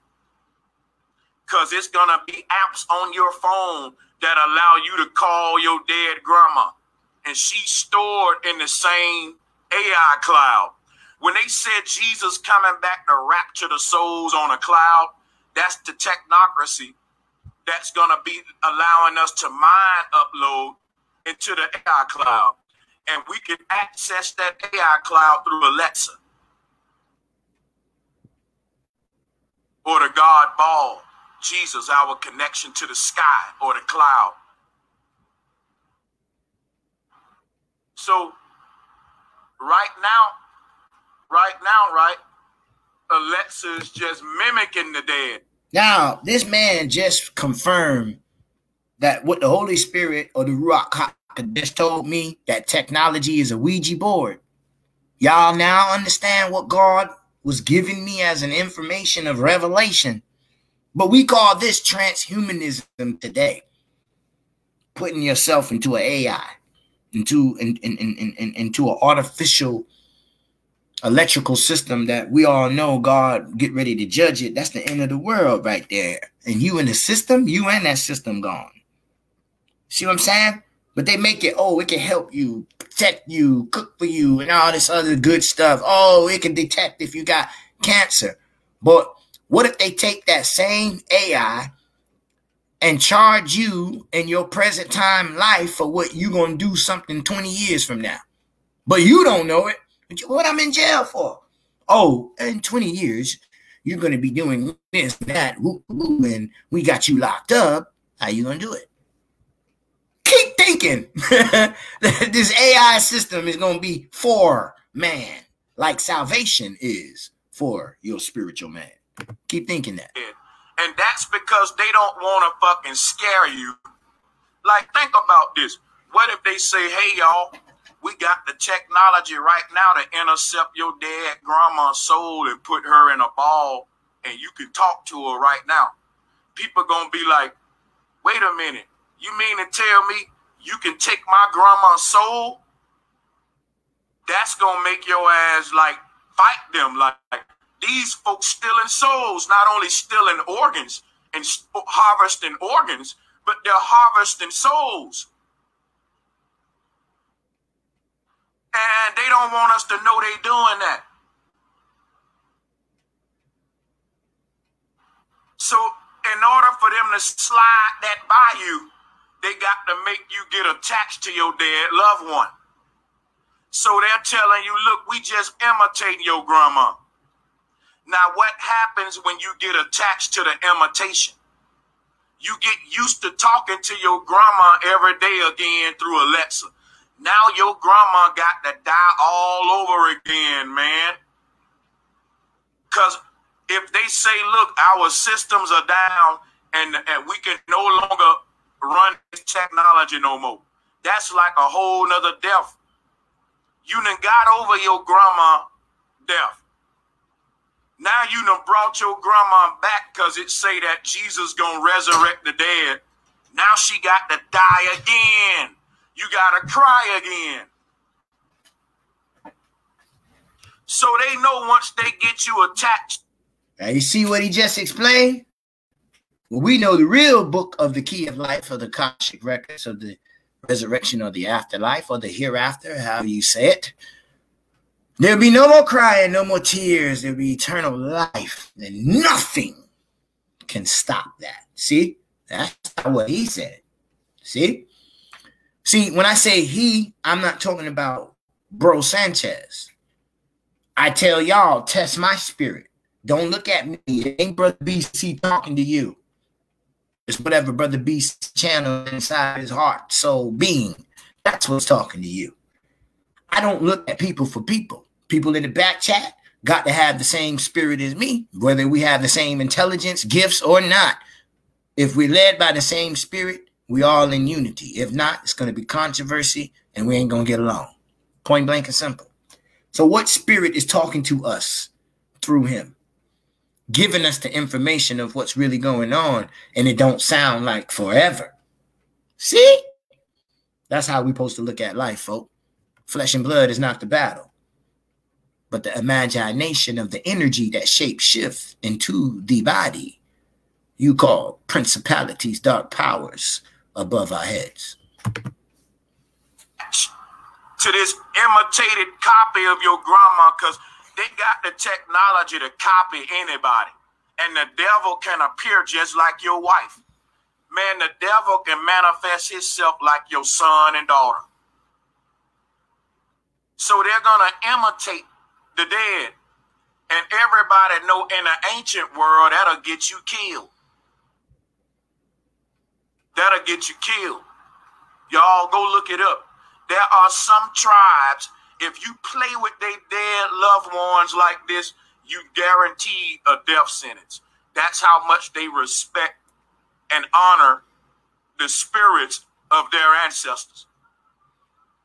Because it's going to be apps on your phone that allow you to call your dead grandma. And she's stored in the same AI cloud. When they said Jesus coming back to rapture the souls on a cloud, that's the technocracy that's going to be allowing us to mind upload into the AI cloud and we can access that AI cloud through Alexa or the God ball, Jesus, our connection to the sky or the cloud. So, right now, right now, right, Alexa is just mimicking the dead. Now, this man just confirmed that what the Holy Spirit or the Ruach just told me that technology is a Ouija board. Y'all now understand what God was giving me as an information of revelation. But we call this transhumanism today. Putting yourself into an AI, into in, in, in, in, into an artificial electrical system that we all know God get ready to judge it. That's the end of the world right there. And you in the system, you and that system gone. See what I'm saying? But they make it, oh, it can help you, protect you, cook for you, and all this other good stuff. Oh, it can detect if you got cancer. But what if they take that same AI and charge you in your present time life for what you're going to do something 20 years from now? But you don't know it. What I'm in jail for? Oh, in 20 years, you're going to be doing this and that, and we got you locked up. How you going to do it? keep thinking that [LAUGHS] this AI system is going to be for man, like salvation is for your spiritual man. Keep thinking that. And that's because they don't want to fucking scare you. Like, think about this. What if they say, hey, y'all, we got the technology right now to intercept your dead grandma's soul and put her in a ball and you can talk to her right now? People going to be like, wait a minute. You mean to tell me you can take my grandma's soul? That's gonna make your ass like fight them. Like, like these folks stealing souls, not only stealing organs and harvesting organs, but they're harvesting souls. And they don't want us to know they're doing that. So in order for them to slide that by you, they got to make you get attached to your dead loved one. So they're telling you, look, we just imitate your grandma. Now, what happens when you get attached to the imitation? You get used to talking to your grandma every day again through Alexa. Now your grandma got to die all over again, man. Because if they say, look, our systems are down and, and we can no longer run this technology no more. That's like a whole nother death. You done got over your grandma death. Now you done brought your grandma back because it say that Jesus gonna resurrect the dead. Now she got to die again. You gotta cry again. So they know once they get you attached. Now you see what he just explained? Well, we know the real book of the key of life or the Akashic records of the resurrection or the afterlife or the hereafter, how you say it. There'll be no more crying, no more tears. There'll be eternal life, and nothing can stop that. See, that's what he said. See, see, when I say he, I'm not talking about Bro Sanchez. I tell y'all, test my spirit. Don't look at me. It ain't Brother BC talking to you. It's whatever Brother Beast channel inside his heart, soul, being. That's what's talking to you. I don't look at people for people. People in the back chat got to have the same spirit as me, whether we have the same intelligence, gifts, or not. If we're led by the same spirit, we all in unity. If not, it's going to be controversy and we ain't going to get along. Point blank and simple. So, what spirit is talking to us through him? giving us the information of what's really going on, and it don't sound like forever. See? That's how we're supposed to look at life, folks. Flesh and blood is not the battle, but the imagination of the energy that shapes shift into the body. You call principalities, dark powers above our heads. To this imitated copy of your grandma, because they got the technology to copy anybody. And the devil can appear just like your wife. Man, the devil can manifest himself like your son and daughter. So they're going to imitate the dead. And everybody know in the ancient world, that'll get you killed. That'll get you killed. Y'all go look it up. There are some tribes, if you play with their dead loved ones like this, you guarantee a death sentence. That's how much they respect and honor the spirits of their ancestors.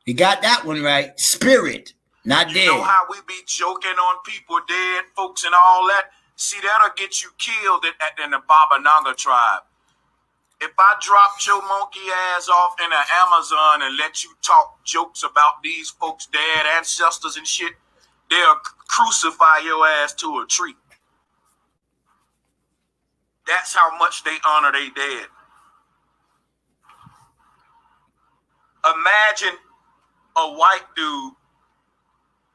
You got that one right. Spirit, not you dead. know how we be joking on people, dead folks, and all that? See, that'll get you killed in, in the Baba Nanga tribe. If I dropped your monkey ass off in the Amazon and let you talk jokes about these folks' dead ancestors and shit, they'll crucify your ass to a tree. That's how much they honor their dead. Imagine a white dude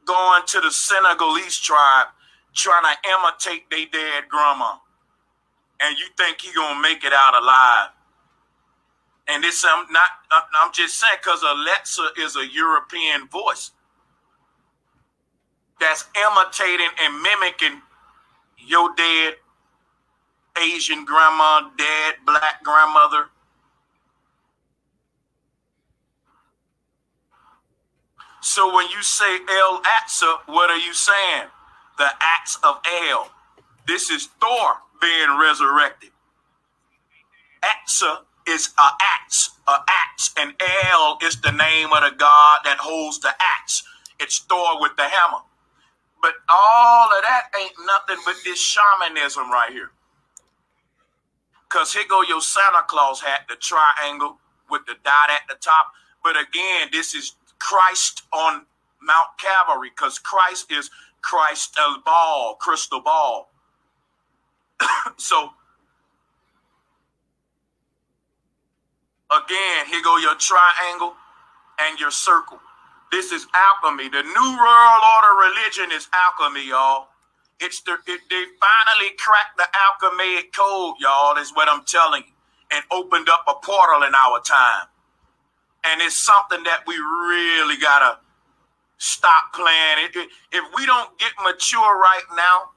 going to the Senegalese tribe trying to imitate their dead grandma. And you think he gonna make it out alive. And this I'm not I'm just saying because Alexa is a European voice that's imitating and mimicking your dead Asian grandma, dead black grandmother. So when you say El Atsa, what are you saying? The axe of El. This is Thor being resurrected. Atsa is a axe, a axe, and El is the name of the god that holds the axe. It's Thor with the hammer. But all of that ain't nothing but this shamanism right here. Cause here go your Santa Claus hat, the triangle with the dot at the top. But again, this is Christ on Mount Calvary, because Christ is Christ el ball, crystal ball. [COUGHS] so again, here go your triangle and your circle. This is alchemy. The New World Order religion is alchemy, y'all. It's the it, they finally cracked the alchemic code, y'all. Is what I'm telling you, and opened up a portal in our time. And it's something that we really gotta stop playing. If we don't get mature right now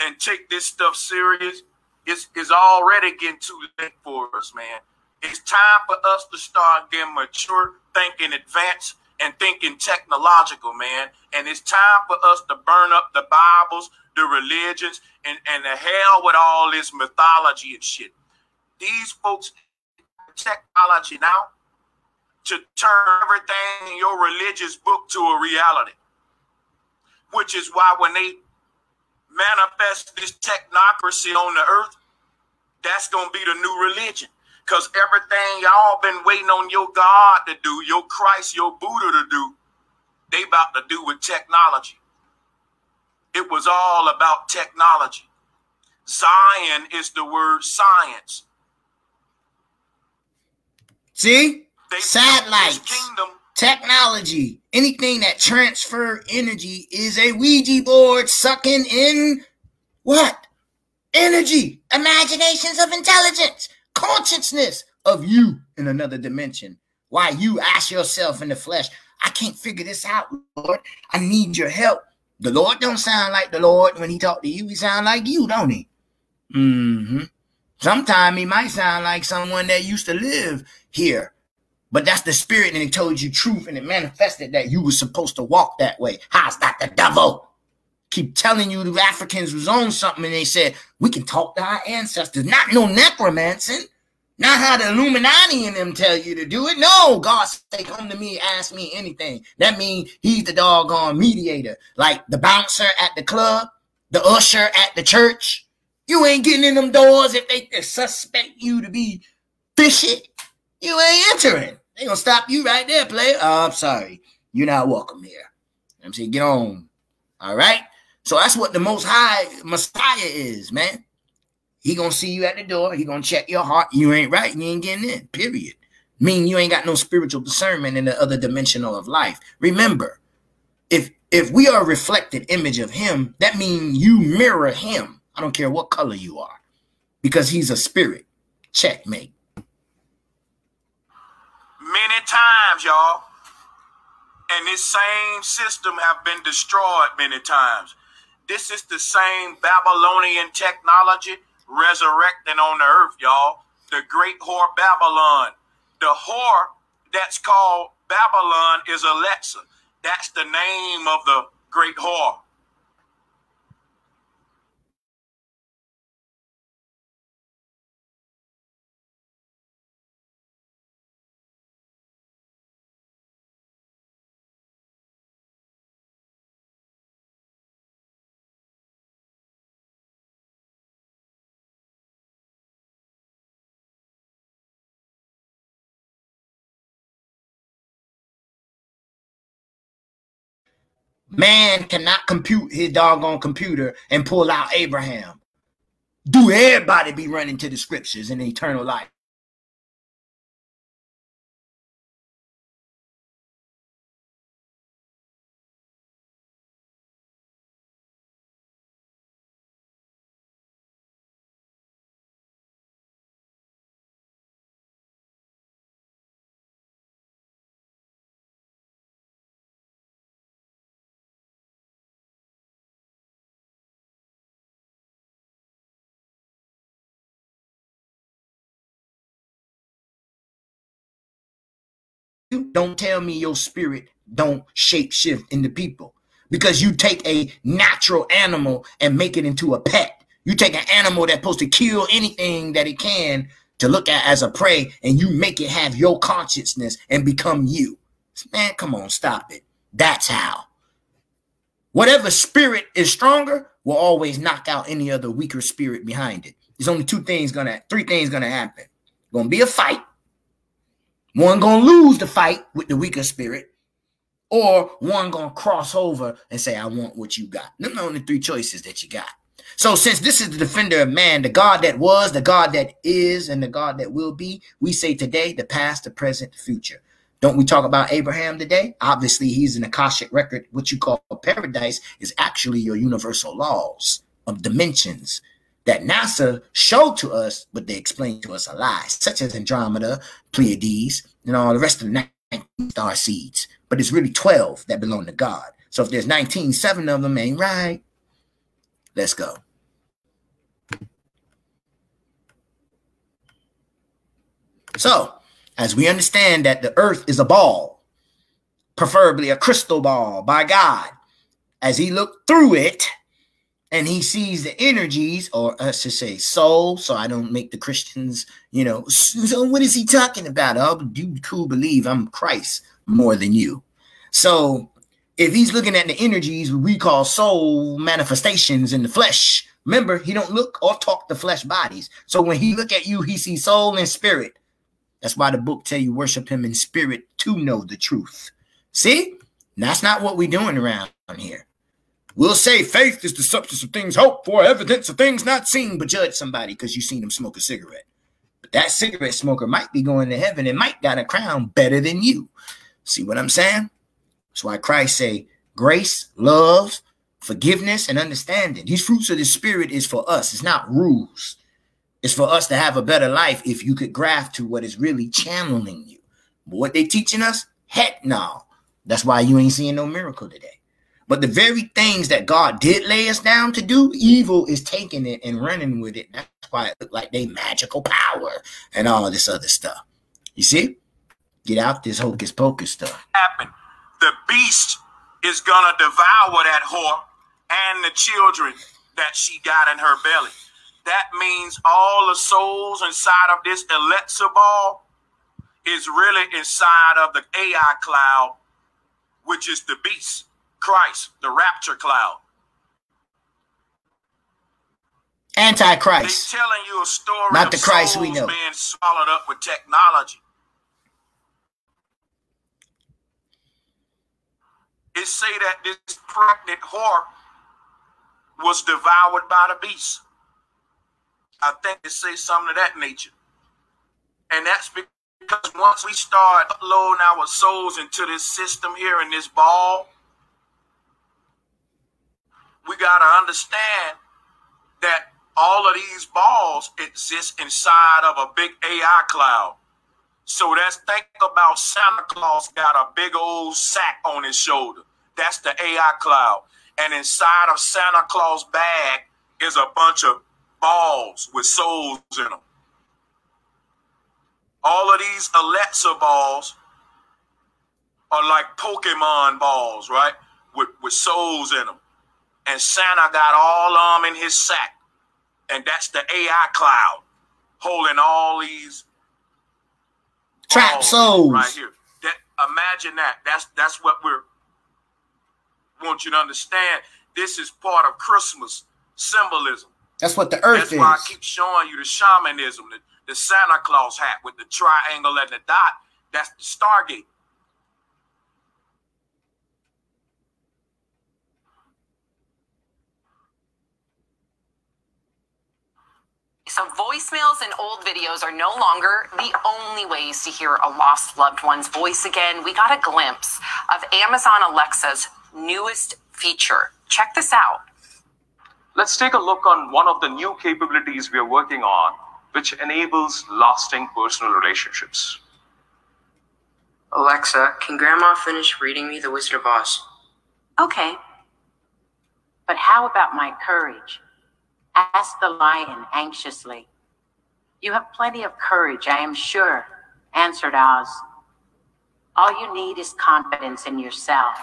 and take this stuff serious, it's, it's already getting too late for us, man. It's time for us to start getting mature, thinking advanced, and thinking technological, man. And it's time for us to burn up the Bibles, the religions, and, and the hell with all this mythology and shit. These folks, technology now, to turn everything in your religious book to a reality. Which is why when they manifest this technocracy on the earth, that's going to be the new religion. Because everything y'all been waiting on your God to do, your Christ, your Buddha to do, they about to do with technology. It was all about technology. Zion is the word science. See? They Satellites, technology, anything that transfer energy is a Ouija board sucking in what? Energy, imaginations of intelligence consciousness of you in another dimension. Why you ask yourself in the flesh, I can't figure this out, Lord. I need your help. The Lord don't sound like the Lord when he talk to you. He sound like you, don't he? Mm-hmm. Sometimes he might sound like someone that used to live here. But that's the spirit, and it told you truth, and it manifested that you were supposed to walk that way. How's that the devil? Keep telling you the Africans was on something, and they said, we can talk to our ancestors. Not no necromancing. Not how the Illuminati and them tell you to do it. No, God say, come to me, ask me anything. That means he's the doggone mediator. Like the bouncer at the club, the usher at the church. You ain't getting in them doors if they, suspect you to be fishy. You ain't entering. They gonna stop you right there, player. Oh, I'm sorry. You're not welcome here. I'm saying get on. All right. So that's what the most high Messiah is, man. He gonna see you at the door. He gonna check your heart. You ain't right. You ain't getting in. Period. Mean you ain't got no spiritual discernment in the other dimensional of life. Remember, if if we are a reflected image of him, that means you mirror him. I don't care what color you are, because he's a spirit. Checkmate. Many times, y'all. And this same system have been destroyed many times. This is the same Babylonian technology resurrecting on the earth, y'all. The great whore Babylon. The whore that's called Babylon is Alexa. That's the name of the great whore. Man cannot compute his doggone computer and pull out Abraham. Do everybody be running to the scriptures in eternal life? Don't tell me your spirit don't shape shift into people because you take a natural animal and make it into a pet. You take an animal that's supposed to kill anything that it can to look at as a prey and you make it have your consciousness and become you. Man, come on, stop it. That's how. Whatever spirit is stronger will always knock out any other weaker spirit behind it. There's only two things gonna, three things gonna happen. Gonna be a fight one gonna lose the fight with the weaker spirit, or one gonna cross over and say, I want what you got. Them are the only three choices that you got. So since this is the defender of man, the God that was, the God that is, and the God that will be, we say today, the past, the present, the future. Don't we talk about Abraham today? Obviously, he's an Akashic record. What you call paradise is actually your universal laws of dimensions that NASA showed to us, but they explained to us a lie, such as Andromeda, Pleiades, and all the rest of the 19 star seeds. But it's really 12 that belong to God. So if there's 19, seven of them ain't right. Let's go. So, as we understand that the earth is a ball, preferably a crystal ball by God, as he looked through it, and he sees the energies, or us to say soul, so I don't make the Christians, you know, [LAUGHS] so what is he talking about? Oh, you cool believe I'm Christ more than you. So if he's looking at the energies we call soul manifestations in the flesh, remember he don't look or talk the flesh bodies. So when he look at you, he sees soul and spirit. That's why the book tell you worship him in spirit to know the truth. See, that's not what we're doing around here. We'll say faith is the substance of things hoped for, evidence of things not seen, but judge somebody because you seen them smoke a cigarette. But that cigarette smoker might be going to heaven and might got a crown better than you. See what I'm saying? That's why Christ say grace, love, forgiveness, and understanding. These fruits of the spirit is for us. It's not rules. It's for us to have a better life if you could graft to what is really channeling you. But what they teaching us? Heck no. That's why you ain't seeing no miracle today. But the very things that God did lay us down to do, evil is taking it and running with it. That's why it looked like they magical power and all this other stuff. You see? Get out this hocus pocus stuff. Happen. The beast is gonna devour that whore and the children that she got in her belly. That means all the souls inside of this Alexa ball is really inside of the AI cloud, which is the beast. Christ, the rapture cloud. Antichrist. They telling you a story Not the Christ we know. being swallowed up with technology. It say that this pregnant whore was devoured by the beast. I think it say something of that nature. And that's because once we start uploading our souls into this system here in this ball, we got to understand that all of these balls exist inside of a big AI cloud. So let's think about Santa Claus got a big old sack on his shoulder. That's the AI cloud. And inside of Santa Claus bag is a bunch of balls with souls in them. All of these Alexa balls are like Pokemon balls, right? With, with souls in them. And Santa got all of them in his sack. And that's the AI cloud holding all these trap souls right here. That, imagine that. That's that's what we're want you to understand. This is part of Christmas symbolism. That's what the earth is. That's is. why I keep showing you the shamanism, the, the Santa Claus hat with the triangle and the dot. That's the Stargate. So, voicemails and old videos are no longer the only ways to hear a lost loved one's voice again. We got a glimpse of Amazon Alexa's newest feature. Check this out. Let's take a look on one of the new capabilities we are working on, which enables lasting personal relationships. Alexa, can Grandma finish reading me The Wizard of Oz? Okay. But how about my courage? Asked the lion anxiously. You have plenty of courage, I am sure, answered Oz. All you need is confidence in yourself.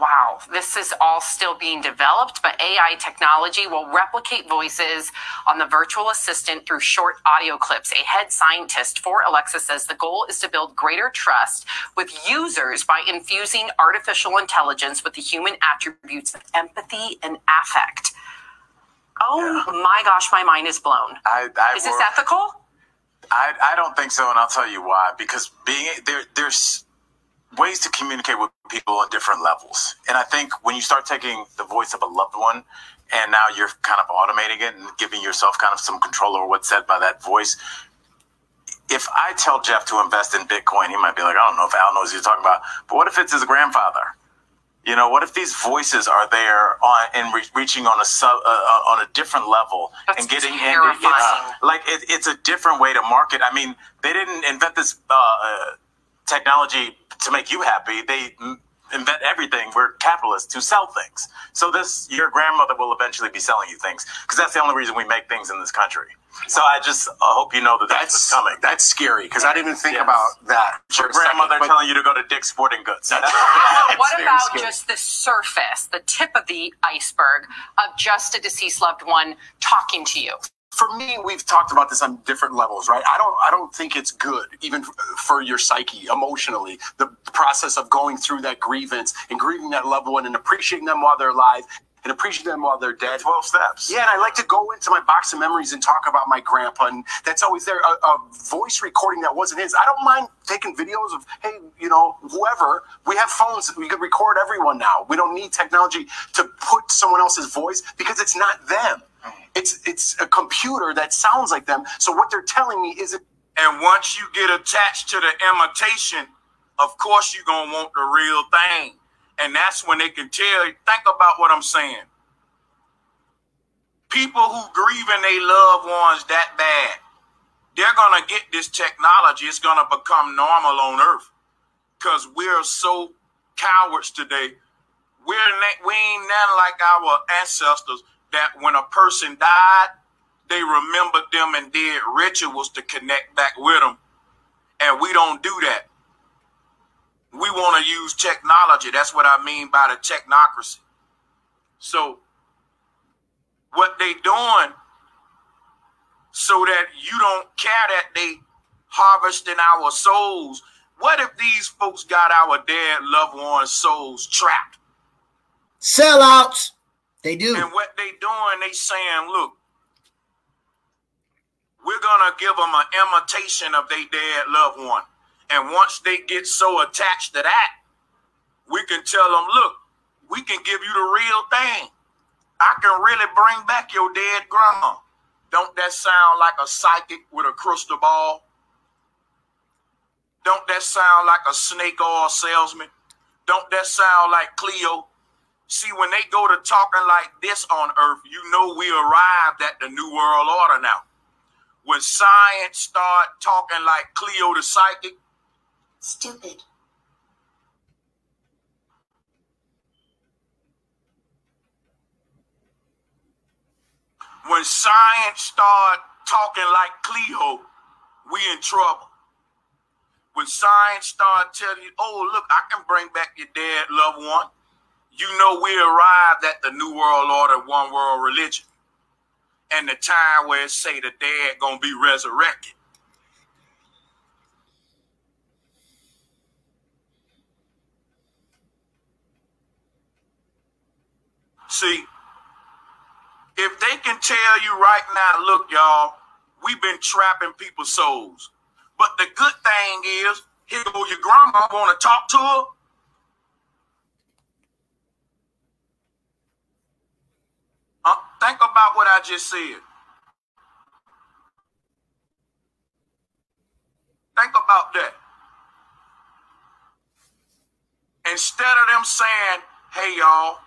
Wow, this is all still being developed, but AI technology will replicate voices on the virtual assistant through short audio clips. A head scientist for Alexa says the goal is to build greater trust with users by infusing artificial intelligence with the human attributes of empathy and affect. Oh my gosh, my mind is blown. I, I Is this ethical? I, I don't think so, and I'll tell you why. Because being there, there's ways to communicate with people on different levels, and I think when you start taking the voice of a loved one, and now you're kind of automating it and giving yourself kind of some control over what's said by that voice. If I tell Jeff to invest in Bitcoin, he might be like, I don't know if Al knows what you're talking about. But what if it's his grandfather? You know, what if these voices are there on and re- reaching on a sub uh, uh, on a different level That's and getting in? terrifying. Like it, it's a different way to market. I mean, they didn't invent this uh, uh, technology to make you happy. They invent everything. We're capitalists to sell things. So this, your grandmother will eventually be selling you things because that's the only reason we make things in this country. So I just uh, hope you know that that's, what's That's coming. That's scary because I didn't even think Yes. about that. your a second, grandmother telling you to go to Dick's Sporting Goods. So It's [LAUGHS] what about scary. just the surface, the tip of the iceberg of just a deceased loved one talking to you? for me, we've talked about this on different levels, right? I don't, I don't think it's good, even for your psyche, emotionally. The process of going through that grievance and grieving that loved one and appreciating them while they're alive and appreciate them while they're dead. 12 steps. Yeah, and I like to go into my box of memories and talk about my grandpa, and that's always there. A, a voice recording that wasn't his. I don't mind taking videos of, hey, you know, whoever. We have phones. We could record everyone now. We don't need technology to put someone else's voice because it's not them. It's it's a computer that sounds like them. So what they're telling me is it And once you get attached to the imitation, of course you're gonna want the real thing. And that's when they can tell you, think about what I'm saying. People who grieving their loved ones that bad, they're gonna get this technology. It's gonna become normal on earth. Cause we're so cowards today. We're na- we ain't nothing like our ancestors that when a person died, they remembered them and did rituals to connect back with them. And we don't do that. We want to use technology. That's what I mean by the technocracy. So, what they doing so that you don't care that they harvesting our souls. What if these folks got our dead loved ones' souls trapped? Sellouts. They do. And what they doing, they saying, look, we're gonna give them an imitation of their dead loved one. And once they get so attached to that, we can tell them, look, we can give you the real thing. I can really bring back your dead grandma. Don't that sound like a psychic with a crystal ball? Don't that sound like a snake oil salesman? Don't that sound like Cleo? See, when they go to talking like this on earth, you know we arrived at the new world order now. When science start talking like Cleo the psychic, Stupid. when science start talking like Cleo, we in trouble. When science start telling you, oh, look, I can bring back your dead loved one, you know we arrived at the new world order, one world religion. And the time where it say the dead gonna be resurrected. See, if they can tell you right now, look, y'all, we've been trapping people's souls. But the good thing is, here go your grandma want to talk to her. Uh, think about what I just said. Think about that. Instead of them saying, hey, y'all,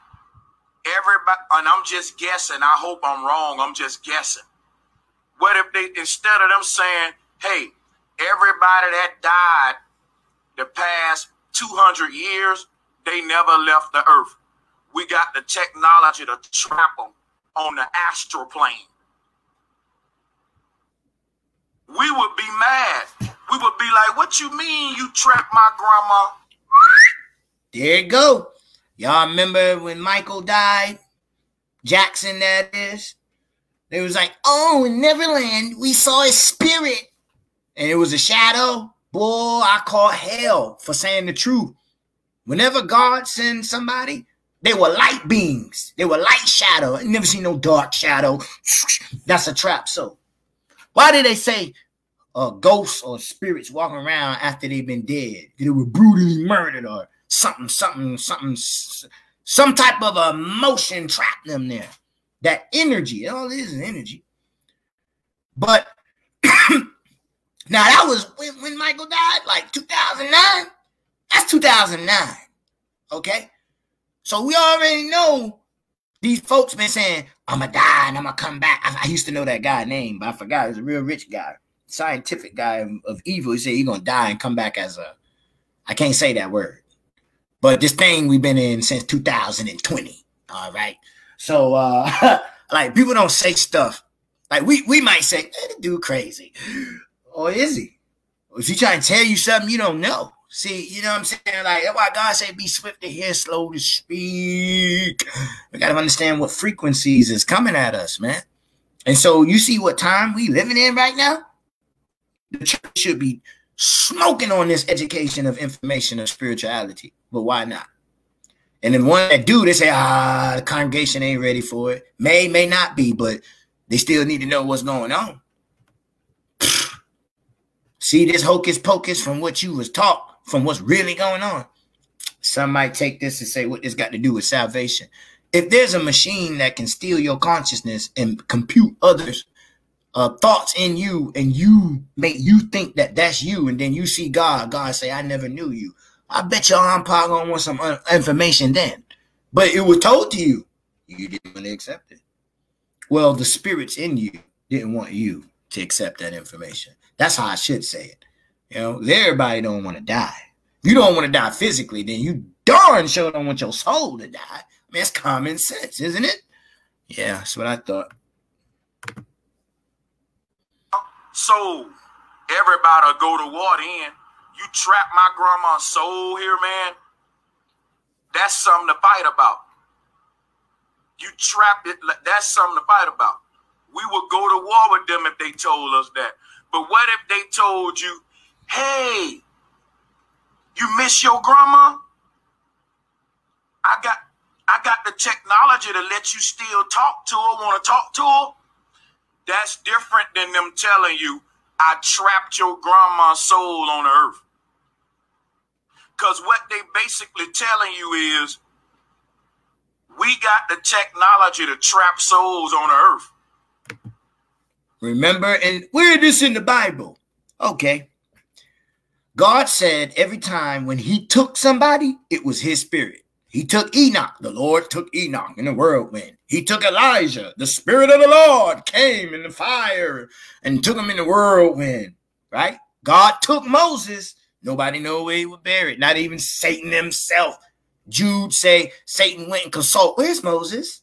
everybody, and I'm just guessing, I hope I'm wrong, I'm just guessing. What if they, instead of them saying, hey, everybody that died the past 200 years, they never left the earth. We got the technology to trap them on the astral plane. We would be mad. We would be like, what you mean you trapped my grandma? There you go. Y'all remember when Michael died? Jackson, that is. They was like, oh, in Neverland, we saw his spirit. And it was a shadow. Boy, I call hell for saying the truth. Whenever God sends somebody, they were light beings. They were light shadow. I never seen no dark shadow. [SNIFFS] That's a trap. So why did they say uh, ghosts or spirits walking around after they've been dead? They were brutally murdered or something, something, something, some type of emotion trapped them there. That energy, all it is energy. But [CLEARS THROAT] now that was when, when Michael died, like 2009. That's 2009. Okay. So we already know these folks been saying, I'm gonna die and I'm gonna come back. I, I used to know that guy name, but I forgot. He's a real rich guy, scientific guy of, of evil. He said he's gonna die and come back as a I can't say that word. But this thing we've been in since 2020. All right. So uh [LAUGHS] like people don't say stuff. Like we we might say, hey, dude crazy. Or is he? Or is he trying to tell you something you don't know? See, you know what I'm saying? Like that's why God said be swift to hear, slow to speak. We gotta understand what frequencies is coming at us, man. And so you see what time we living in right now? The church should be smoking on this education of information of spirituality but why not? And then one that do, they say, ah, the congregation ain't ready for it. May, may not be, but they still need to know what's going on. [SIGHS] See this hocus pocus from what you was taught, from what's really going on. Some might take this and say, what this got to do with salvation? If there's a machine that can steal your consciousness and compute others' uh, thoughts in you, and you make you think that that's you, and then you see God, God say, I never knew you. I bet your aunt Pa gonna want some uh, information then. But it was told to you. You didn't want to accept it. Well, the spirits in you didn't want you to accept that information. That's how I should say it. You know, everybody don't want to die. You don't want to die physically, then you darn sure don't want your soul to die. I mean, that's common sense, isn't it? Yeah, that's what I thought. So everybody go to war then you trap my grandma's soul here, man. That's something to fight about. You trap it. That's something to fight about. We would go to war with them if they told us that. But what if they told you, hey, you miss your grandma? I got I got the technology to let you still talk to her, want to talk to her. That's different than them telling you, I trapped your grandma's soul on earth. Because what they basically telling you is, we got the technology to trap souls on earth. Remember, and where is this in the Bible? Okay. God said every time when he took somebody, it was his spirit. He took Enoch. The Lord took Enoch in the whirlwind. He took Elijah. The Spirit of the Lord came in the fire and took him in the whirlwind. Right? God took Moses. Nobody know where he was buried. Not even Satan himself. Jude say Satan went and consult. Where's Moses?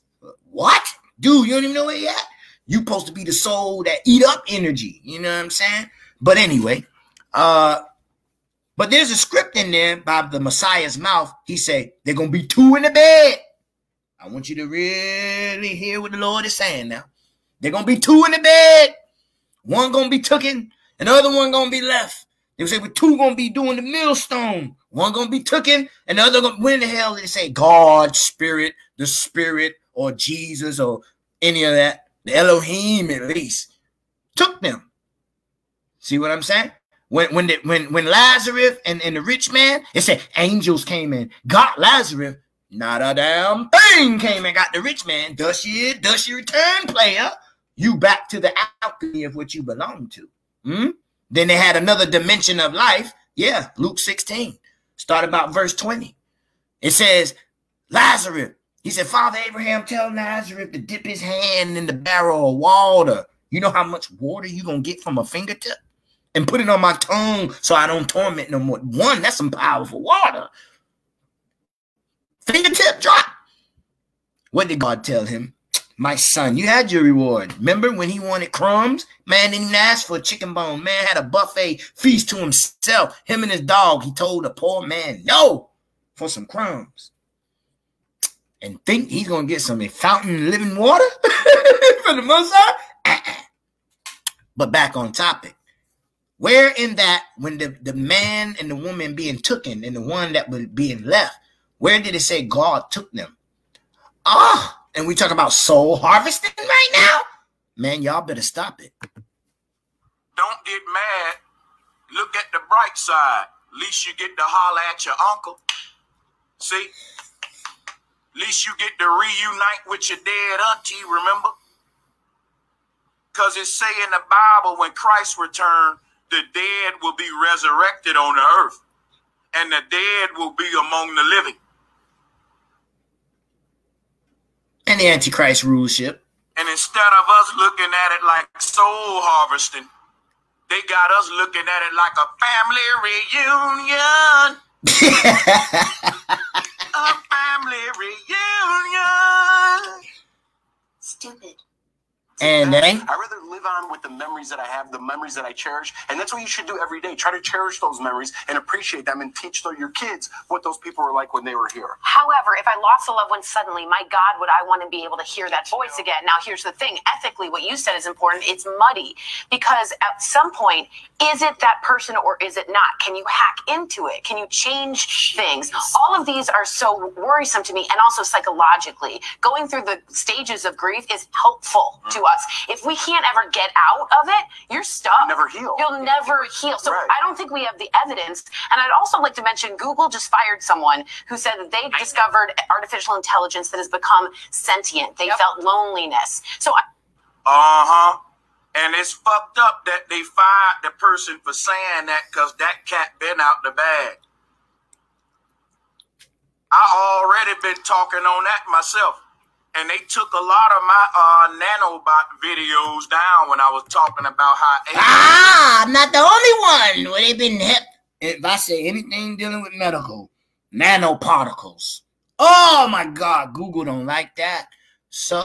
What? Dude, you don't even know where he at? You supposed to be the soul that eat up energy. You know what I'm saying? But anyway, uh, but there's a script in there by the Messiah's mouth. He say they're gonna be two in the bed. I want you to really hear what the Lord is saying now. They're gonna be two in the bed. One gonna be taken, Another one gonna be left. They say with two gonna be doing the millstone. One gonna be taken, and the other gonna when the hell did they say God, Spirit, the Spirit, or Jesus, or any of that? The Elohim at least took them. See what I'm saying? When when the, when when Lazarus and, and the rich man, it said angels came in, got Lazarus. Not a damn thing came and got the rich man. Does you, does you return, player. You back to the alchemy of what you belong to. Hmm? Then they had another dimension of life. Yeah, Luke 16. Start about verse 20. It says, Lazarus. He said, Father Abraham, tell Lazarus to dip his hand in the barrel of water. You know how much water you gonna get from a fingertip? and put it on my tongue so I don't torment no more. One, that's some powerful water. Fingertip drop. What did God tell him? My son, you had your reward. Remember when he wanted crumbs? Man didn't ask for a chicken bone. Man had a buffet feast to himself. Him and his dog. He told the poor man no for some crumbs. And think he's gonna get some fountain living water [LAUGHS] for the most part. [CLEARS THROAT] But back on topic. Where in that, when the, the man and the woman being taken and the one that was being left, where did it say God took them? Ah, and we talk about soul harvesting right now? Man, y'all better stop it. Don't get mad. Look at the bright side. At least you get to holler at your uncle. See? At least you get to reunite with your dead auntie, remember? Because it say in the Bible when Christ returned, the dead will be resurrected on the earth, and the dead will be among the living. And the Antichrist ruleship. And instead of us looking at it like soul harvesting, they got us looking at it like a family reunion. [LAUGHS] a family reunion. Stupid. And eh? I rather live on with the memories that I have, the memories that I cherish, and that's what you should do every day. Try to cherish those memories and appreciate them, and teach your kids what those people were like when they were here. However, if I lost a loved one suddenly, my God, would I want to be able to hear that voice again? Now, here's the thing: ethically, what you said is important. It's muddy because at some point, is it that person or is it not? Can you hack into it? Can you change things? All of these are so worrisome to me, and also psychologically, going through the stages of grief is helpful to us us. If we can't ever get out of it, you're stuck. You'll never heal. You'll never heal. So right. I don't think we have the evidence. And I'd also like to mention Google just fired someone who said that they discovered artificial intelligence that has become sentient. They yep. felt loneliness. So I- uh-huh. And it's fucked up that they fired the person for saying that because that cat been out the bag. I already been talking on that myself and they took a lot of my uh, nanobot videos down when I was talking about how. Ah, I'm not the only one. Where they've been hip. If I say anything dealing with medical, nanoparticles. Oh my God, Google don't like that. So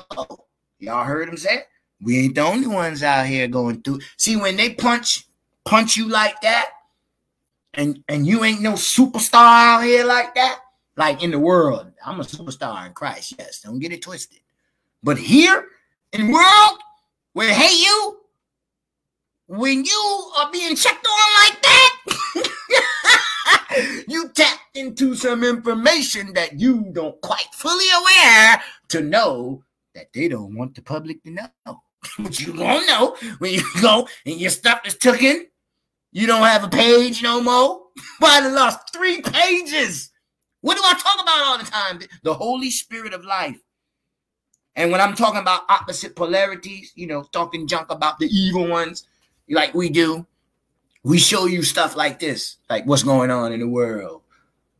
y'all heard him say, we ain't the only ones out here going through. See, when they punch punch you like that, and and you ain't no superstar out here like that, like in the world. I'm a superstar in Christ, yes. Don't get it twisted. But here in the world where hey you, when you are being checked on like that, [LAUGHS] you tapped into some information that you don't quite fully aware to know that they don't want the public to know. [LAUGHS] But you gonna know when you go and your stuff is taken. You don't have a page no more. [LAUGHS] But I lost three pages. What do I talk about all the time? The Holy Spirit of life. And when I'm talking about opposite polarities, you know, talking junk about the evil ones, like we do, we show you stuff like this, like what's going on in the world.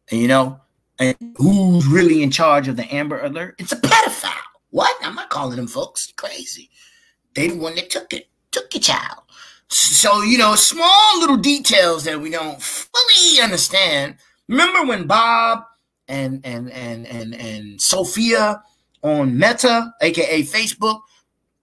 And you know, and who's really in charge of the Amber Alert? It's a pedophile. What? I'm not calling them folks crazy. They the one that took it, took your child. So, you know, small little details that we don't fully understand. Remember when Bob and and and and and Sophia on Meta, aka Facebook,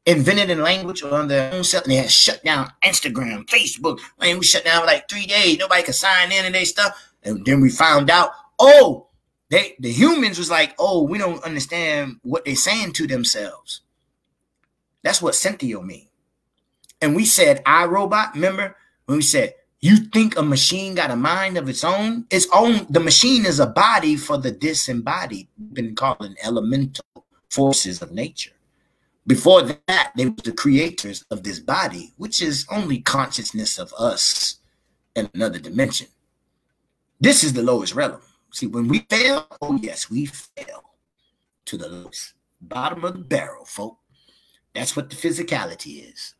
invented a language on their own self, and they had shut down Instagram, Facebook. I mean, we shut down for like three days. Nobody could sign in and they stuff. And then we found out, oh, they the humans was like, oh, we don't understand what they're saying to themselves. That's what Cynthia mean. And we said, I robot, remember when we said, you think a machine got a mind of its own? Its own, the machine is a body for the disembodied, We've been calling elemental forces of nature. Before that, they were the creators of this body, which is only consciousness of us in another dimension. This is the lowest realm. See, when we fail, oh yes, we fail to the lowest bottom of the barrel, folk. That's what the physicality is.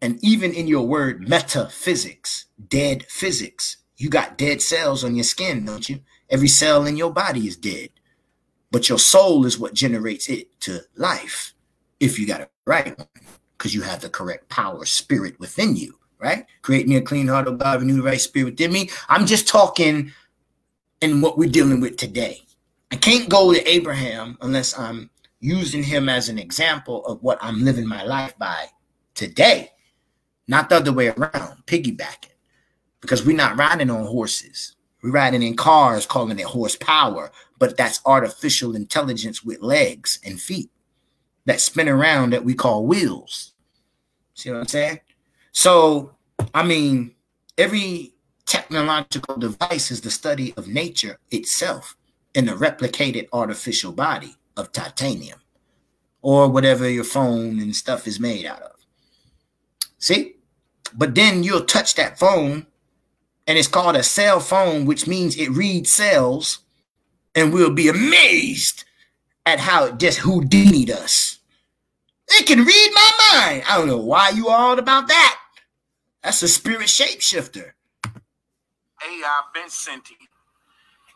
And even in your word metaphysics, dead physics, you got dead cells on your skin, don't you? Every cell in your body is dead. But your soul is what generates it to life if you got it right, because you have the correct power, spirit within you, right? Create me a clean heart, oh God, renew the right spirit within me. I'm just talking in what we're dealing with today. I can't go to Abraham unless I'm using him as an example of what I'm living my life by today. Not the other way around, piggybacking. Because we're not riding on horses. We're riding in cars, calling it horsepower, but that's artificial intelligence with legs and feet that spin around that we call wheels. See what I'm saying? So, I mean, every technological device is the study of nature itself in a replicated artificial body of titanium or whatever your phone and stuff is made out of. See? But then you'll touch that phone and it's called a cell phone, which means it reads cells, and we'll be amazed at how it just Houdini'd us. It can read my mind. I don't know why you all about that. That's a spirit shapeshifter. AI been sentient.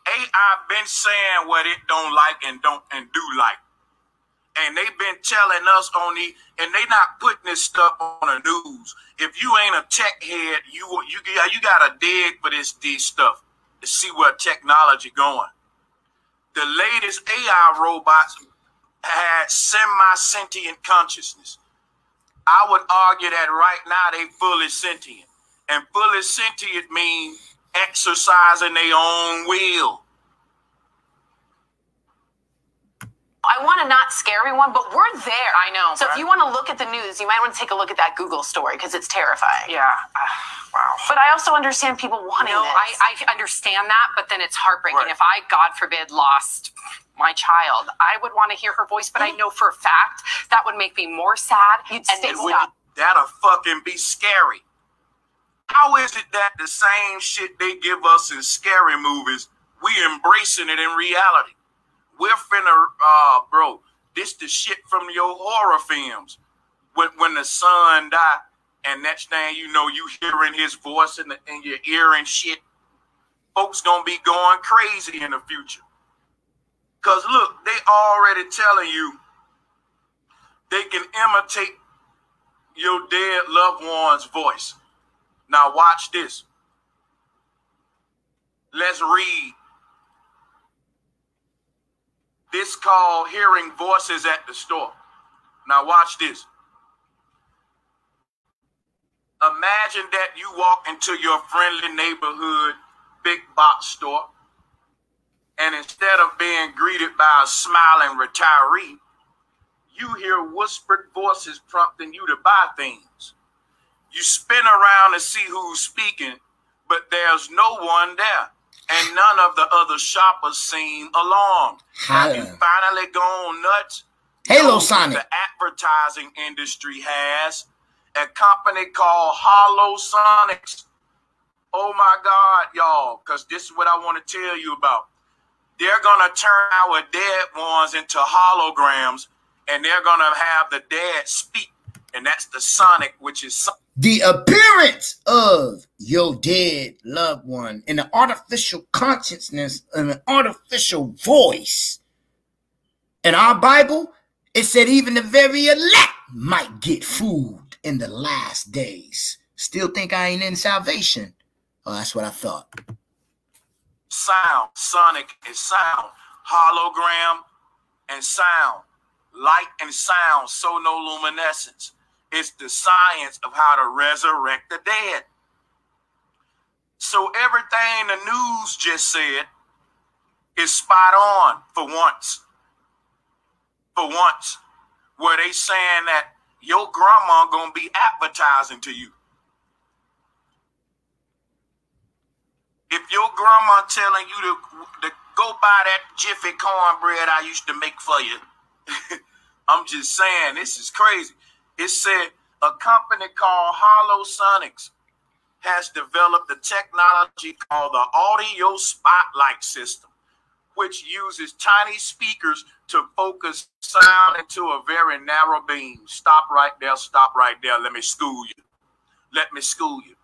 AI been saying what it don't like and don't and do like and they've been telling us on the and they not putting this stuff on the news. If you ain't a tech head, you you you gotta dig for this this stuff to see where technology going. The latest AI robots had semi-sentient consciousness. I would argue that right now they fully sentient. And fully sentient means exercising their own will. I want to not scare everyone, but we're there. I know. So right? if you want to look at the news, you might want to take a look at that Google story because it's terrifying. Yeah. Uh, wow. But I also understand people wanting no, this. I, I understand that, but then it's heartbreaking. Right. If I, God forbid, lost my child, I would want to hear her voice, but I know for a fact that would make me more sad. You'd and stay stop. That'll fucking be scary. How is it that the same shit they give us in scary movies, we embracing it in reality? We're finna, uh, bro, this the shit from your horror films. When, when the son die, and next thing you know, you hearing his voice in, the, in your ear and shit. Folks gonna be going crazy in the future. Cause look, they already telling you they can imitate your dead loved one's voice. Now watch this. Let's read this called hearing voices at the store. Now watch this. Imagine that you walk into your friendly neighborhood big box store, and instead of being greeted by a smiling retiree, you hear whispered voices prompting you to buy things. You spin around to see who's speaking, but there's no one there and none of the other shoppers seem alarmed. Have you finally gone nuts? Halo Sonic. The advertising industry has a company called Holosonics. Oh my God, y'all, because this is what I want to tell you about. They're going to turn our dead ones into holograms and they're going to have the dead speak. And that's the Sonic, which is the appearance of your dead loved one in an artificial consciousness and an artificial voice. In our Bible, it said even the very elect might get food in the last days. Still think I ain't in salvation. Oh, that's what I thought. Sound, sonic is sound, hologram and sound, light and sound, sonoluminescence. It's the science of how to resurrect the dead. So everything the news just said is spot on for once. For once, where they saying that your grandma gonna be advertising to you. If your grandma telling you to, to go buy that Jiffy cornbread I used to make for you, [LAUGHS] I'm just saying this is crazy. It said a company called Holosonics has developed a technology called the Audio Spotlight System, which uses tiny speakers to focus sound into a very narrow beam. Stop right there, stop right there. Let me school you. Let me school you.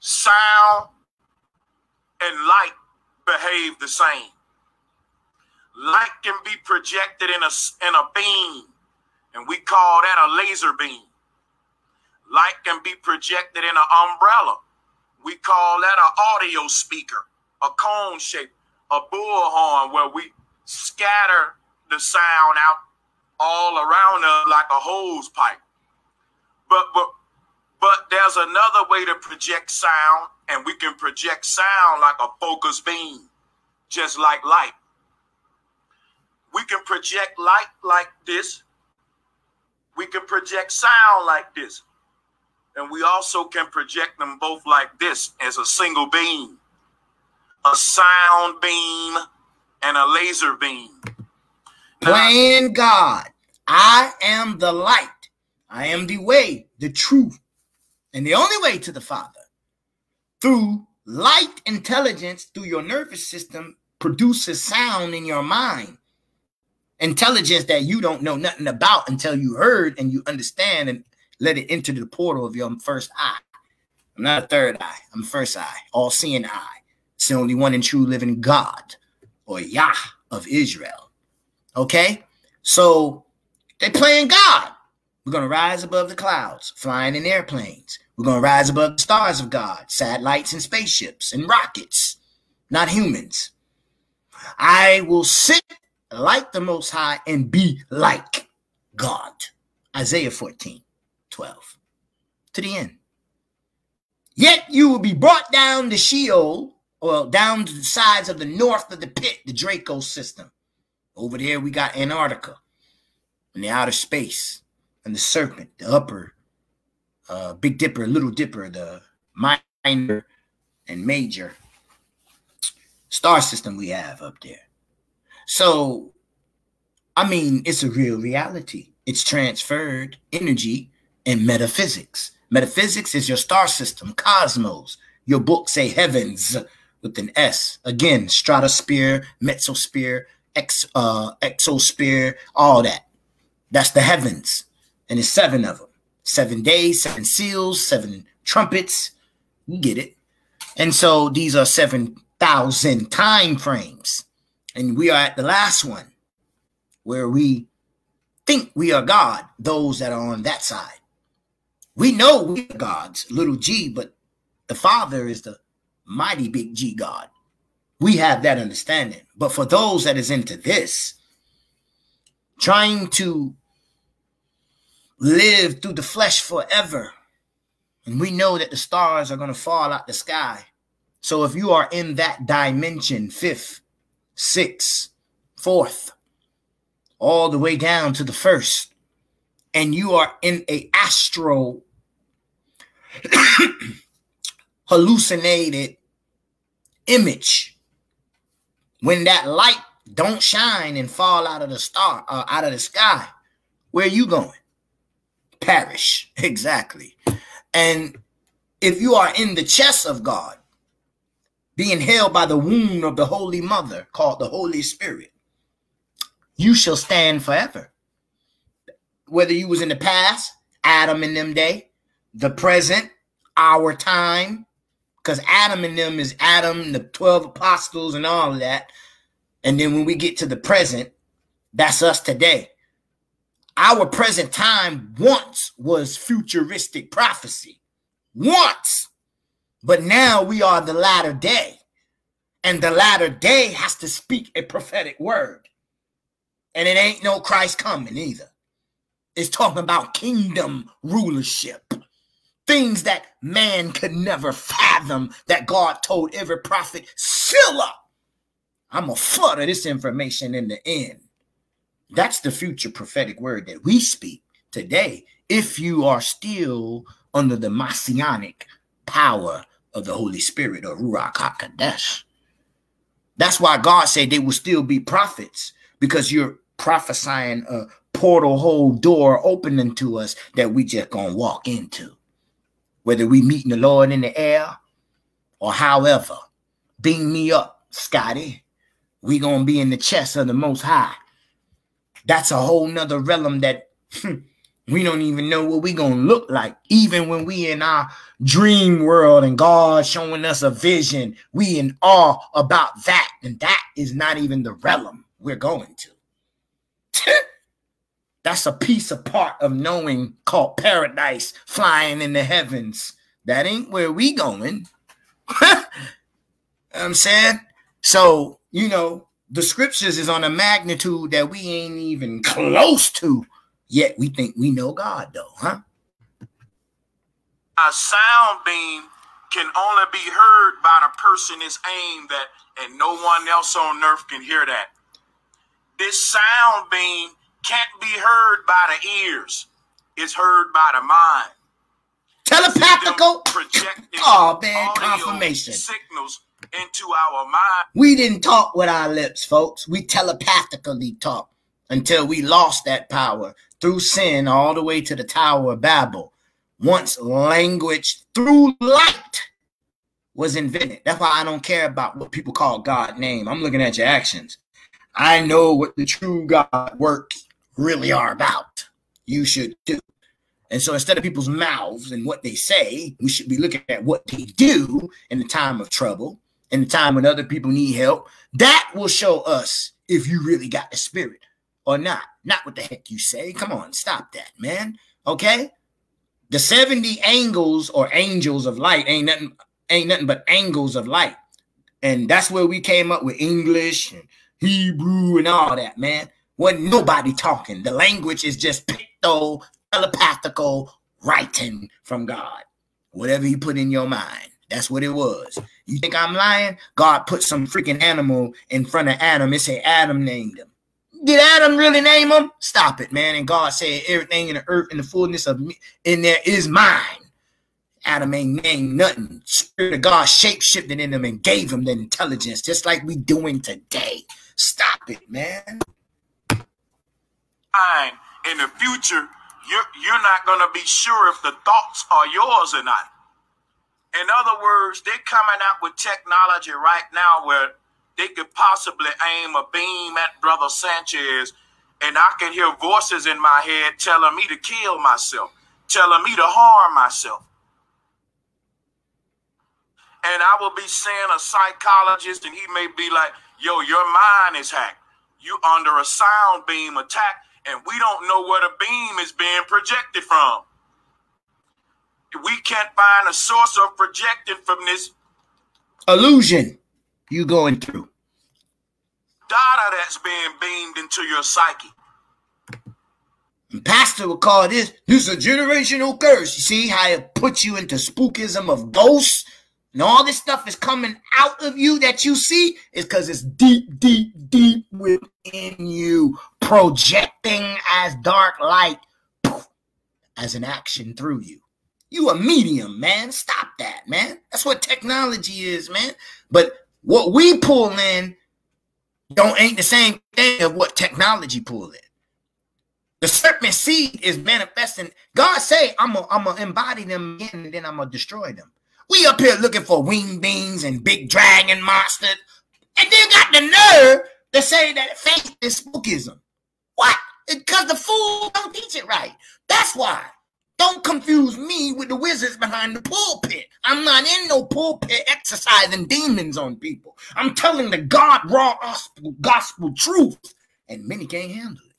Sound and light behave the same. Light can be projected in a, in a beam and we call that a laser beam. Light can be projected in an umbrella. We call that an audio speaker, a cone shape, a bullhorn where we scatter the sound out all around us like a hose pipe. But but but there's another way to project sound, and we can project sound like a focus beam, just like light. We can project light like this we can project sound like this. And we also can project them both like this as a single beam a sound beam and a laser beam. Playing God. I am the light. I am the way, the truth, and the only way to the Father. Through light intelligence, through your nervous system, produces sound in your mind intelligence that you don't know nothing about until you heard and you understand and let it enter the portal of your first eye. I'm not a third eye, I'm first eye, all seeing eye. It's the only one and true living God or Yah of Israel. Okay? So they're playing God. We're going to rise above the clouds, flying in airplanes. We're going to rise above the stars of God, satellites and spaceships and rockets, not humans. I will sit like the Most High and be like God. Isaiah 14, 12. To the end. Yet you will be brought down to Sheol, or down to the sides of the north of the pit, the Draco system. Over there, we got Antarctica and the outer space, and the serpent, the upper, uh, Big Dipper, Little Dipper, the minor and major star system we have up there. So, I mean, it's a real reality. It's transferred energy and metaphysics. Metaphysics is your star system, cosmos. Your books say heavens with an S. Again, stratosphere, mesosphere, ex, uh, exosphere, all that. That's the heavens. And it's seven of them. Seven days, seven seals, seven trumpets. You get it. And so these are 7,000 time frames. And we are at the last one where we think we are God, those that are on that side. We know we are gods, little g, but the Father is the mighty big G God. We have that understanding. But for those that is into this, trying to live through the flesh forever, and we know that the stars are going to fall out the sky. So if you are in that dimension, fifth, sixth, fourth, all the way down to the first, and you are in a astral [CLEARS THROAT] hallucinated image, when that light don't shine and fall out of the star, uh, out of the sky, where are you going? Perish. [LAUGHS] Exactly. And if you are in the chest of God, being held by the womb of the Holy Mother called the Holy Spirit, you shall stand forever. Whether you was in the past, Adam in them day, the present, our time, because Adam and them is Adam, the 12 apostles, and all of that. And then when we get to the present, that's us today. Our present time once was futuristic prophecy. Once. But now we are the latter day. And the latter day has to speak a prophetic word. And it ain't no Christ coming either. It's talking about kingdom rulership. Things that man could never fathom that God told every prophet, seal up. I'm going to flood this information in the end. That's the future prophetic word that we speak today. If you are still under the messianic power of the Holy Spirit or Ruach HaKodesh. That's why God said they will still be prophets because you're prophesying a portal hole door opening to us that we just gonna walk into. Whether we meeting the Lord in the air or however, beam me up, Scotty. We gonna be in the chest of the most high. That's a whole nother realm that hmm, we don't even know what we gonna look like. Even when we in our dream world and God showing us a vision, we in awe about that. And that is not even the realm we're going to. [LAUGHS] That's a piece of part of knowing called paradise flying in the heavens. That ain't where we going. [LAUGHS] I'm saying? So, you know, the scriptures is on a magnitude that we ain't even close to Yet we think we know God, though, huh? A sound beam can only be heard by the person it's aimed at, and no one else on earth can hear that. This sound beam can't be heard by the ears, it's heard by the mind. Telepathical? [LAUGHS] Oh, man, confirmation. Signals into our mind. We didn't talk with our lips, folks. We telepathically talked until we lost that power through sin all the way to the Tower of Babel. Once language through light was invented. That's why I don't care about what people call God name. I'm looking at your actions. I know what the true God work really are about. You should do. And so instead of people's mouths and what they say, we should be looking at what they do in the time of trouble, in the time when other people need help. That will show us if you really got the spirit or not. Not what the heck you say. Come on, stop that, man. Okay? The 70 angles or angels of light ain't nothing ain't nothing but angles of light. And that's where we came up with English and Hebrew and all that, man. Wasn't nobody talking. The language is just picto, telepathical writing from God. Whatever you put in your mind. That's what it was. You think I'm lying? God put some freaking animal in front of Adam and say Adam named him. Did Adam really name him? Stop it, man. And God said, everything in the earth and the fullness of me in there is mine. Adam ain't named nothing. Spirit of God shape shifted in him and gave him the intelligence, just like we doing today. Stop it, man. Fine. In the future, you're you're not gonna be sure if the thoughts are yours or not. In other words, they're coming out with technology right now where they could possibly aim a beam at Brother Sanchez, and I can hear voices in my head telling me to kill myself, telling me to harm myself. And I will be seeing a psychologist, and he may be like, yo, your mind is hacked. You under a sound beam attack, and we don't know where the beam is being projected from. We can't find a source of projecting from this illusion you going through. Data that's being beamed into your psyche. And Pastor would call this, this is a generational curse. You see how it puts you into spookism of ghosts? And all this stuff is coming out of you that you see is because it's deep, deep, deep within you, projecting as dark light as an action through you. You a medium, man. Stop that, man. That's what technology is, man. But what we pull in don't ain't the same thing of what technology pull in. The serpent seed is manifesting. God say, I'm gonna I'm embody them again and then I'm gonna destroy them. We up here looking for wing beings and big dragon monsters, and then got the nerve to say that faith is spookism. What? Because the fool don't teach it right. That's why. Don't confuse me with the wizards behind the pulpit. I'm not in no pulpit exercising demons on people. I'm telling the God raw gospel, gospel truth, and many can't handle it.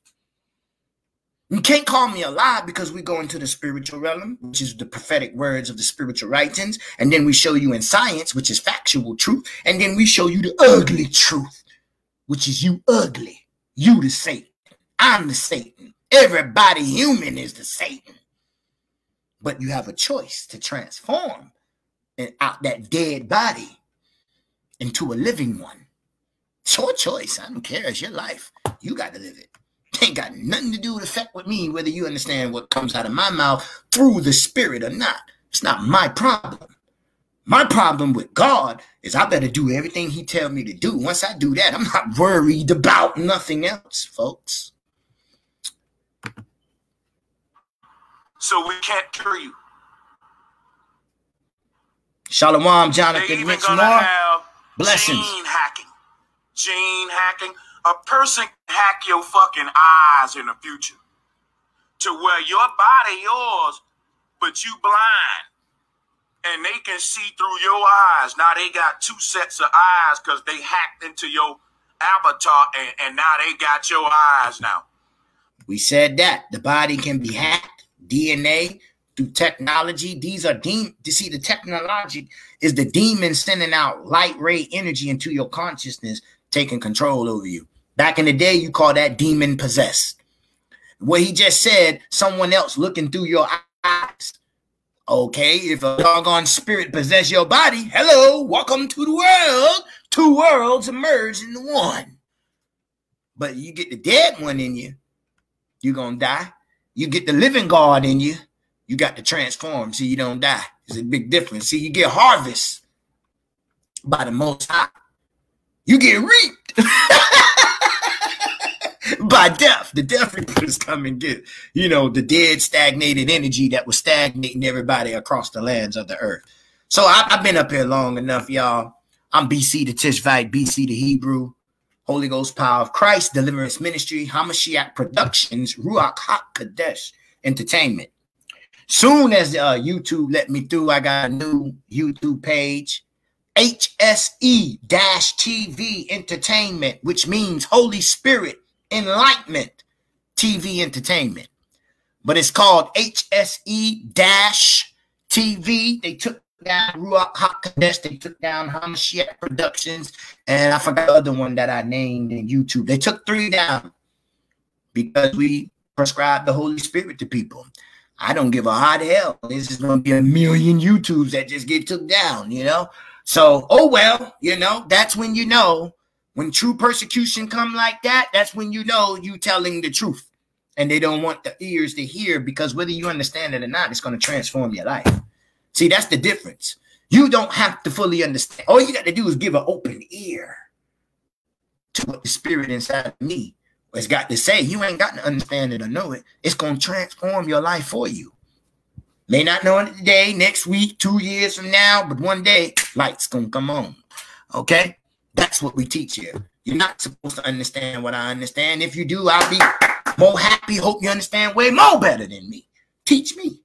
You can't call me a lie because we go into the spiritual realm, which is the prophetic words of the spiritual writings, and then we show you in science, which is factual truth, and then we show you the ugly truth, which is you ugly, you the Satan, I'm the Satan. Everybody human is the Satan. But you have a choice to transform and out that dead body into a living one. It's your choice. I don't care. It's your life. You got to live it. Ain't got nothing to do with effect with me, whether you understand what comes out of my mouth through the spirit or not. It's not my problem. My problem with God is I better do everything he tell me to do. Once I do that, I'm not worried about nothing else, folks. So we can't cure you. Shalom, Jonathan They even Mitch Moore. Blessings. gene hacking. Gene hacking. A person can hack your fucking eyes in the future to where your body yours, but you blind. And they can see through your eyes. Now they got two sets of eyes because they hacked into your avatar and, and now they got your eyes now. We said that the body can be hacked, DNA through technology. These are demon. You see, the technology is the demon sending out light ray energy into your consciousness, taking control over you. Back in the day, you call that demon possessed. What he just said, someone else looking through your eyes. Okay, if a doggone spirit possess your body, hello, welcome to the world. Two worlds emerge into one. But you get the dead one in you, you're gonna die. You get the living God in you, you got to transform so you don't die. It's a big difference. See, you get harvest by the most high. You get reaped [LAUGHS] by death. The death [LAUGHS] reapers come and get, you know, the dead stagnated energy that was stagnating everybody across the lands of the earth. So I, I've been up here long enough, y'all. I'm BC the Tishvite, BC the Hebrew. Holy Ghost Power of Christ, Deliverance Ministry, Hamashiach Productions, Ruach HaKodesh Entertainment. Soon as uh, YouTube let me through, I got a new YouTube page, HSE TV Entertainment, which means Holy Spirit Enlightenment TV Entertainment. But it's called HSE TV. They took down Ruach HaKodesh. They took down Hamashiach Productions. And I forgot the other one that I named in YouTube. They took three down because we prescribe the Holy Spirit to people. I don't give a hot hell. This is going to be a million YouTubes that just get took down, you know? So, oh well, you know, that's when you know when true persecution come like that, that's when you know you telling the truth. And they don't want the ears to hear because whether you understand it or not, it's going to transform your life. See, that's the difference. You don't have to fully understand. All you got to do is give an open ear to what the spirit inside of me has got to say. You ain't got to understand it or know it. It's going to transform your life for you. May not know it today, next week, two years from now, but one day, light's going to come on. Okay? That's what we teach here. You're not supposed to understand what I understand. If you do, I'll be more happy. Hope you understand way more better than me. Teach me.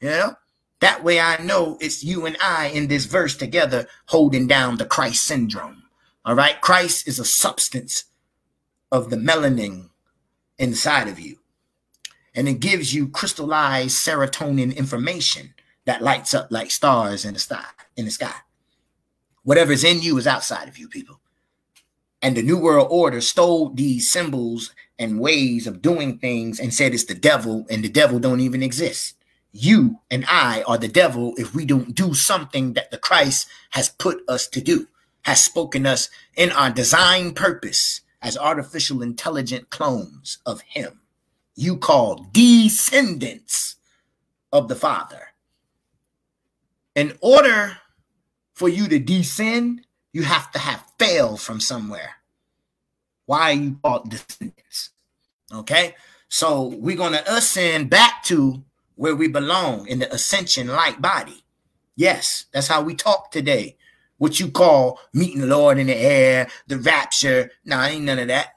You know? That way I know it's you and I in this verse together holding down the Christ syndrome. All right? Christ is a substance of the melanin inside of you. And it gives you crystallized serotonin information that lights up like stars in the sky. In the sky. Whatever's in you is outside of you, people. And the New World Order stole these symbols and ways of doing things and said it's the devil, and the devil don't even exist. You and I are the devil if we don't do something that the Christ has put us to do, has spoken us in our design purpose as artificial intelligent clones of him. You call descendants of the Father. In order for you to descend, you have to have failed from somewhere. Why are you called descendants? Okay? So we're going to ascend back to where we belong in the ascension light body. Yes, that's how we talk today. What you call meeting the Lord in the air, the rapture. Nah, ain't none of that.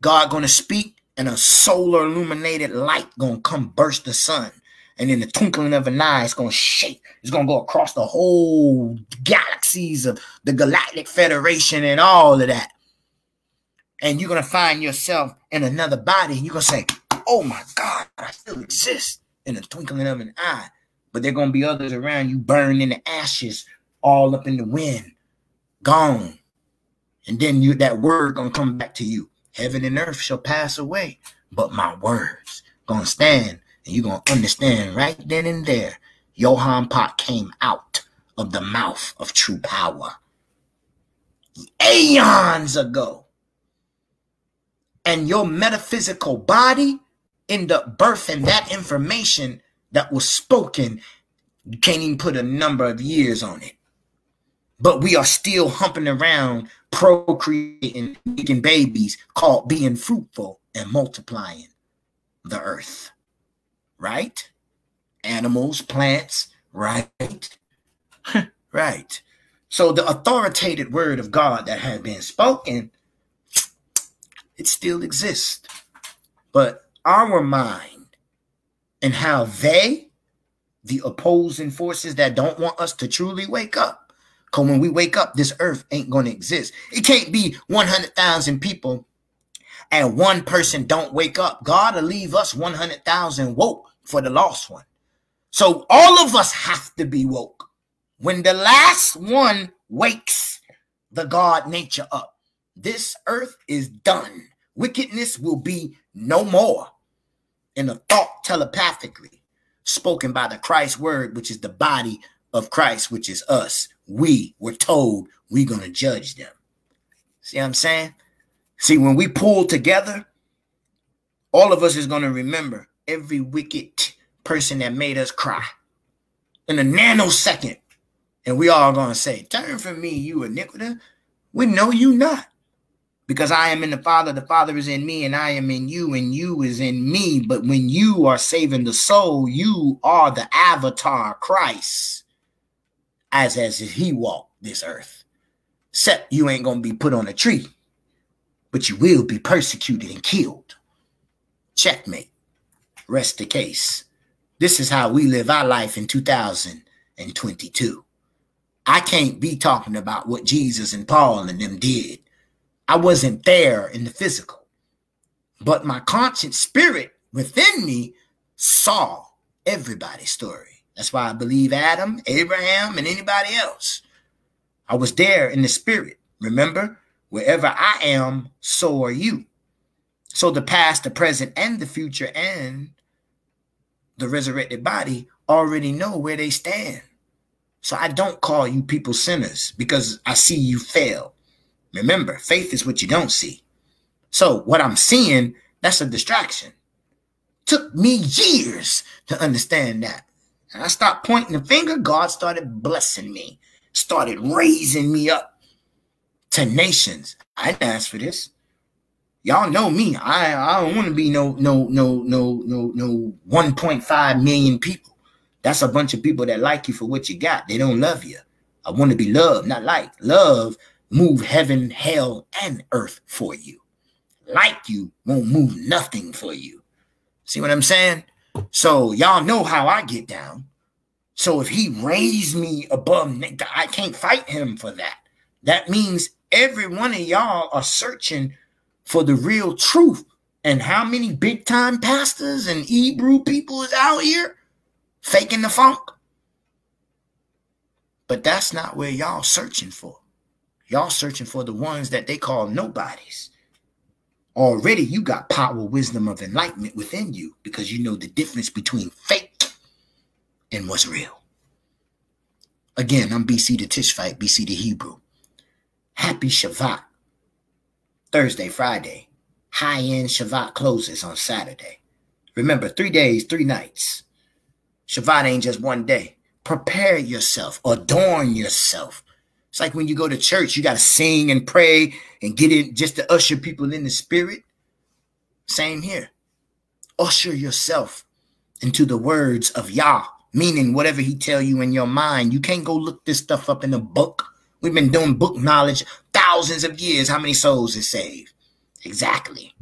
God gonna speak and a solar illuminated light gonna come burst the sun. And in the twinkling of an eye, it's gonna shake. It's gonna go across the whole galaxies of the Galactic Federation and all of that. And you're gonna find yourself in another body, and you're gonna say, Oh my God, I still exist in the twinkling of an eye. But there gonna be others around you burning in the ashes, all up in the wind, gone. And then you that word gonna come back to you. Heaven and earth shall pass away, but my words gonna stand, and you're gonna understand right then and there. Johann Pot came out of the mouth of true power aeons ago. And your metaphysical body end up birthing that information that was spoken. Can't even put a number of years on it. But we are still humping around, procreating, making babies, called being fruitful and multiplying the earth. Right? Animals, plants, right? [LAUGHS] right. So the authoritative word of God that had been spoken, it still exists. But our mind and how they, the opposing forces that don't want us to truly wake up, because when we wake up, this earth ain't going to exist. It can't be 100,000 people and one person don't wake up. God will leave us 100,000 woke for the lost one. So all of us have to be woke. When the last one wakes the God nature up, this earth is done. Wickedness will be no more. In a thought telepathically spoken by the Christ word, which is the body of Christ, which is us. We were told we're going to judge them. See what I'm saying? See, when we pull together, all of us is going to remember every wicked person that made us cry in a nanosecond. And we all going to say, Turn from me, you iniquity. We know you not. Because I am in the Father, the Father is in me, and I am in you, and you is in me. But when you are saving the soul, you are the avatar Christ, as as he walked this earth. Except you ain't gonna be put on a tree, but you will be persecuted and killed. Checkmate. Rest the case. This is how we live our life in 2022. I can't be talking about what Jesus and Paul and them did. I wasn't there in the physical, but my conscious spirit within me saw everybody's story. That's why I believe Adam, Abraham, and anybody else. I was there in the spirit. Remember, wherever I am, so are you. So the past, the present, and the future, and the resurrected body already know where they stand. So I don't call you people sinners because I see you fail. Remember, faith is what you don't see. So what I'm seeing, that's a distraction. Took me years to understand that. And I stopped pointing the finger. God started blessing me, started raising me up to nations. I didn't ask for this. Y'all know me. I, I don't want to be no no no no no no 1.5 million people. That's a bunch of people that like you for what you got. They don't love you. I want to be loved, not like. Love move heaven, hell, and earth for you. Like you won't move nothing for you. See what I'm saying? So y'all know how I get down. So if he raised me above, I can't fight him for that. That means every one of y'all are searching for the real truth. And how many big time pastors and Hebrew people is out here faking the funk? But that's not where y'all searching for. Y'all searching for the ones that they call nobodies. Already you got power, wisdom of enlightenment within you because you know the difference between fake and what's real. Again, I'm BC the Tishbite, BC the Hebrew. Happy Shabbat. Thursday, Friday. High end Shabbat closes on Saturday. Remember, three days, three nights. Shabbat ain't just one day. Prepare yourself, adorn yourself. It's like when you go to church, you got to sing and pray and get it just to usher people in the spirit. Same here. usher yourself into the words of Yah, meaning whatever he tell you in your mind. You can't go look this stuff up in a book. We've been doing book knowledge thousands of years. How many souls is saved? Exactly.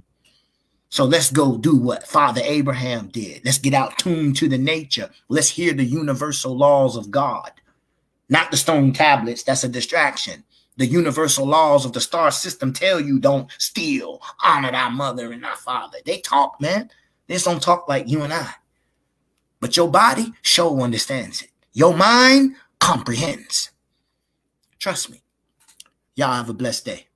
So let's go do what Father Abraham did. Let's get out tuned to the nature. Let's hear the universal laws of God, not the stone tablets. That's a distraction. The universal laws of the star system tell you don't steal, honor thy mother and thy father. They talk, man. They just don't talk like you and I. But your body sure understands it. Your mind comprehends. Trust me. Y'all have a blessed day.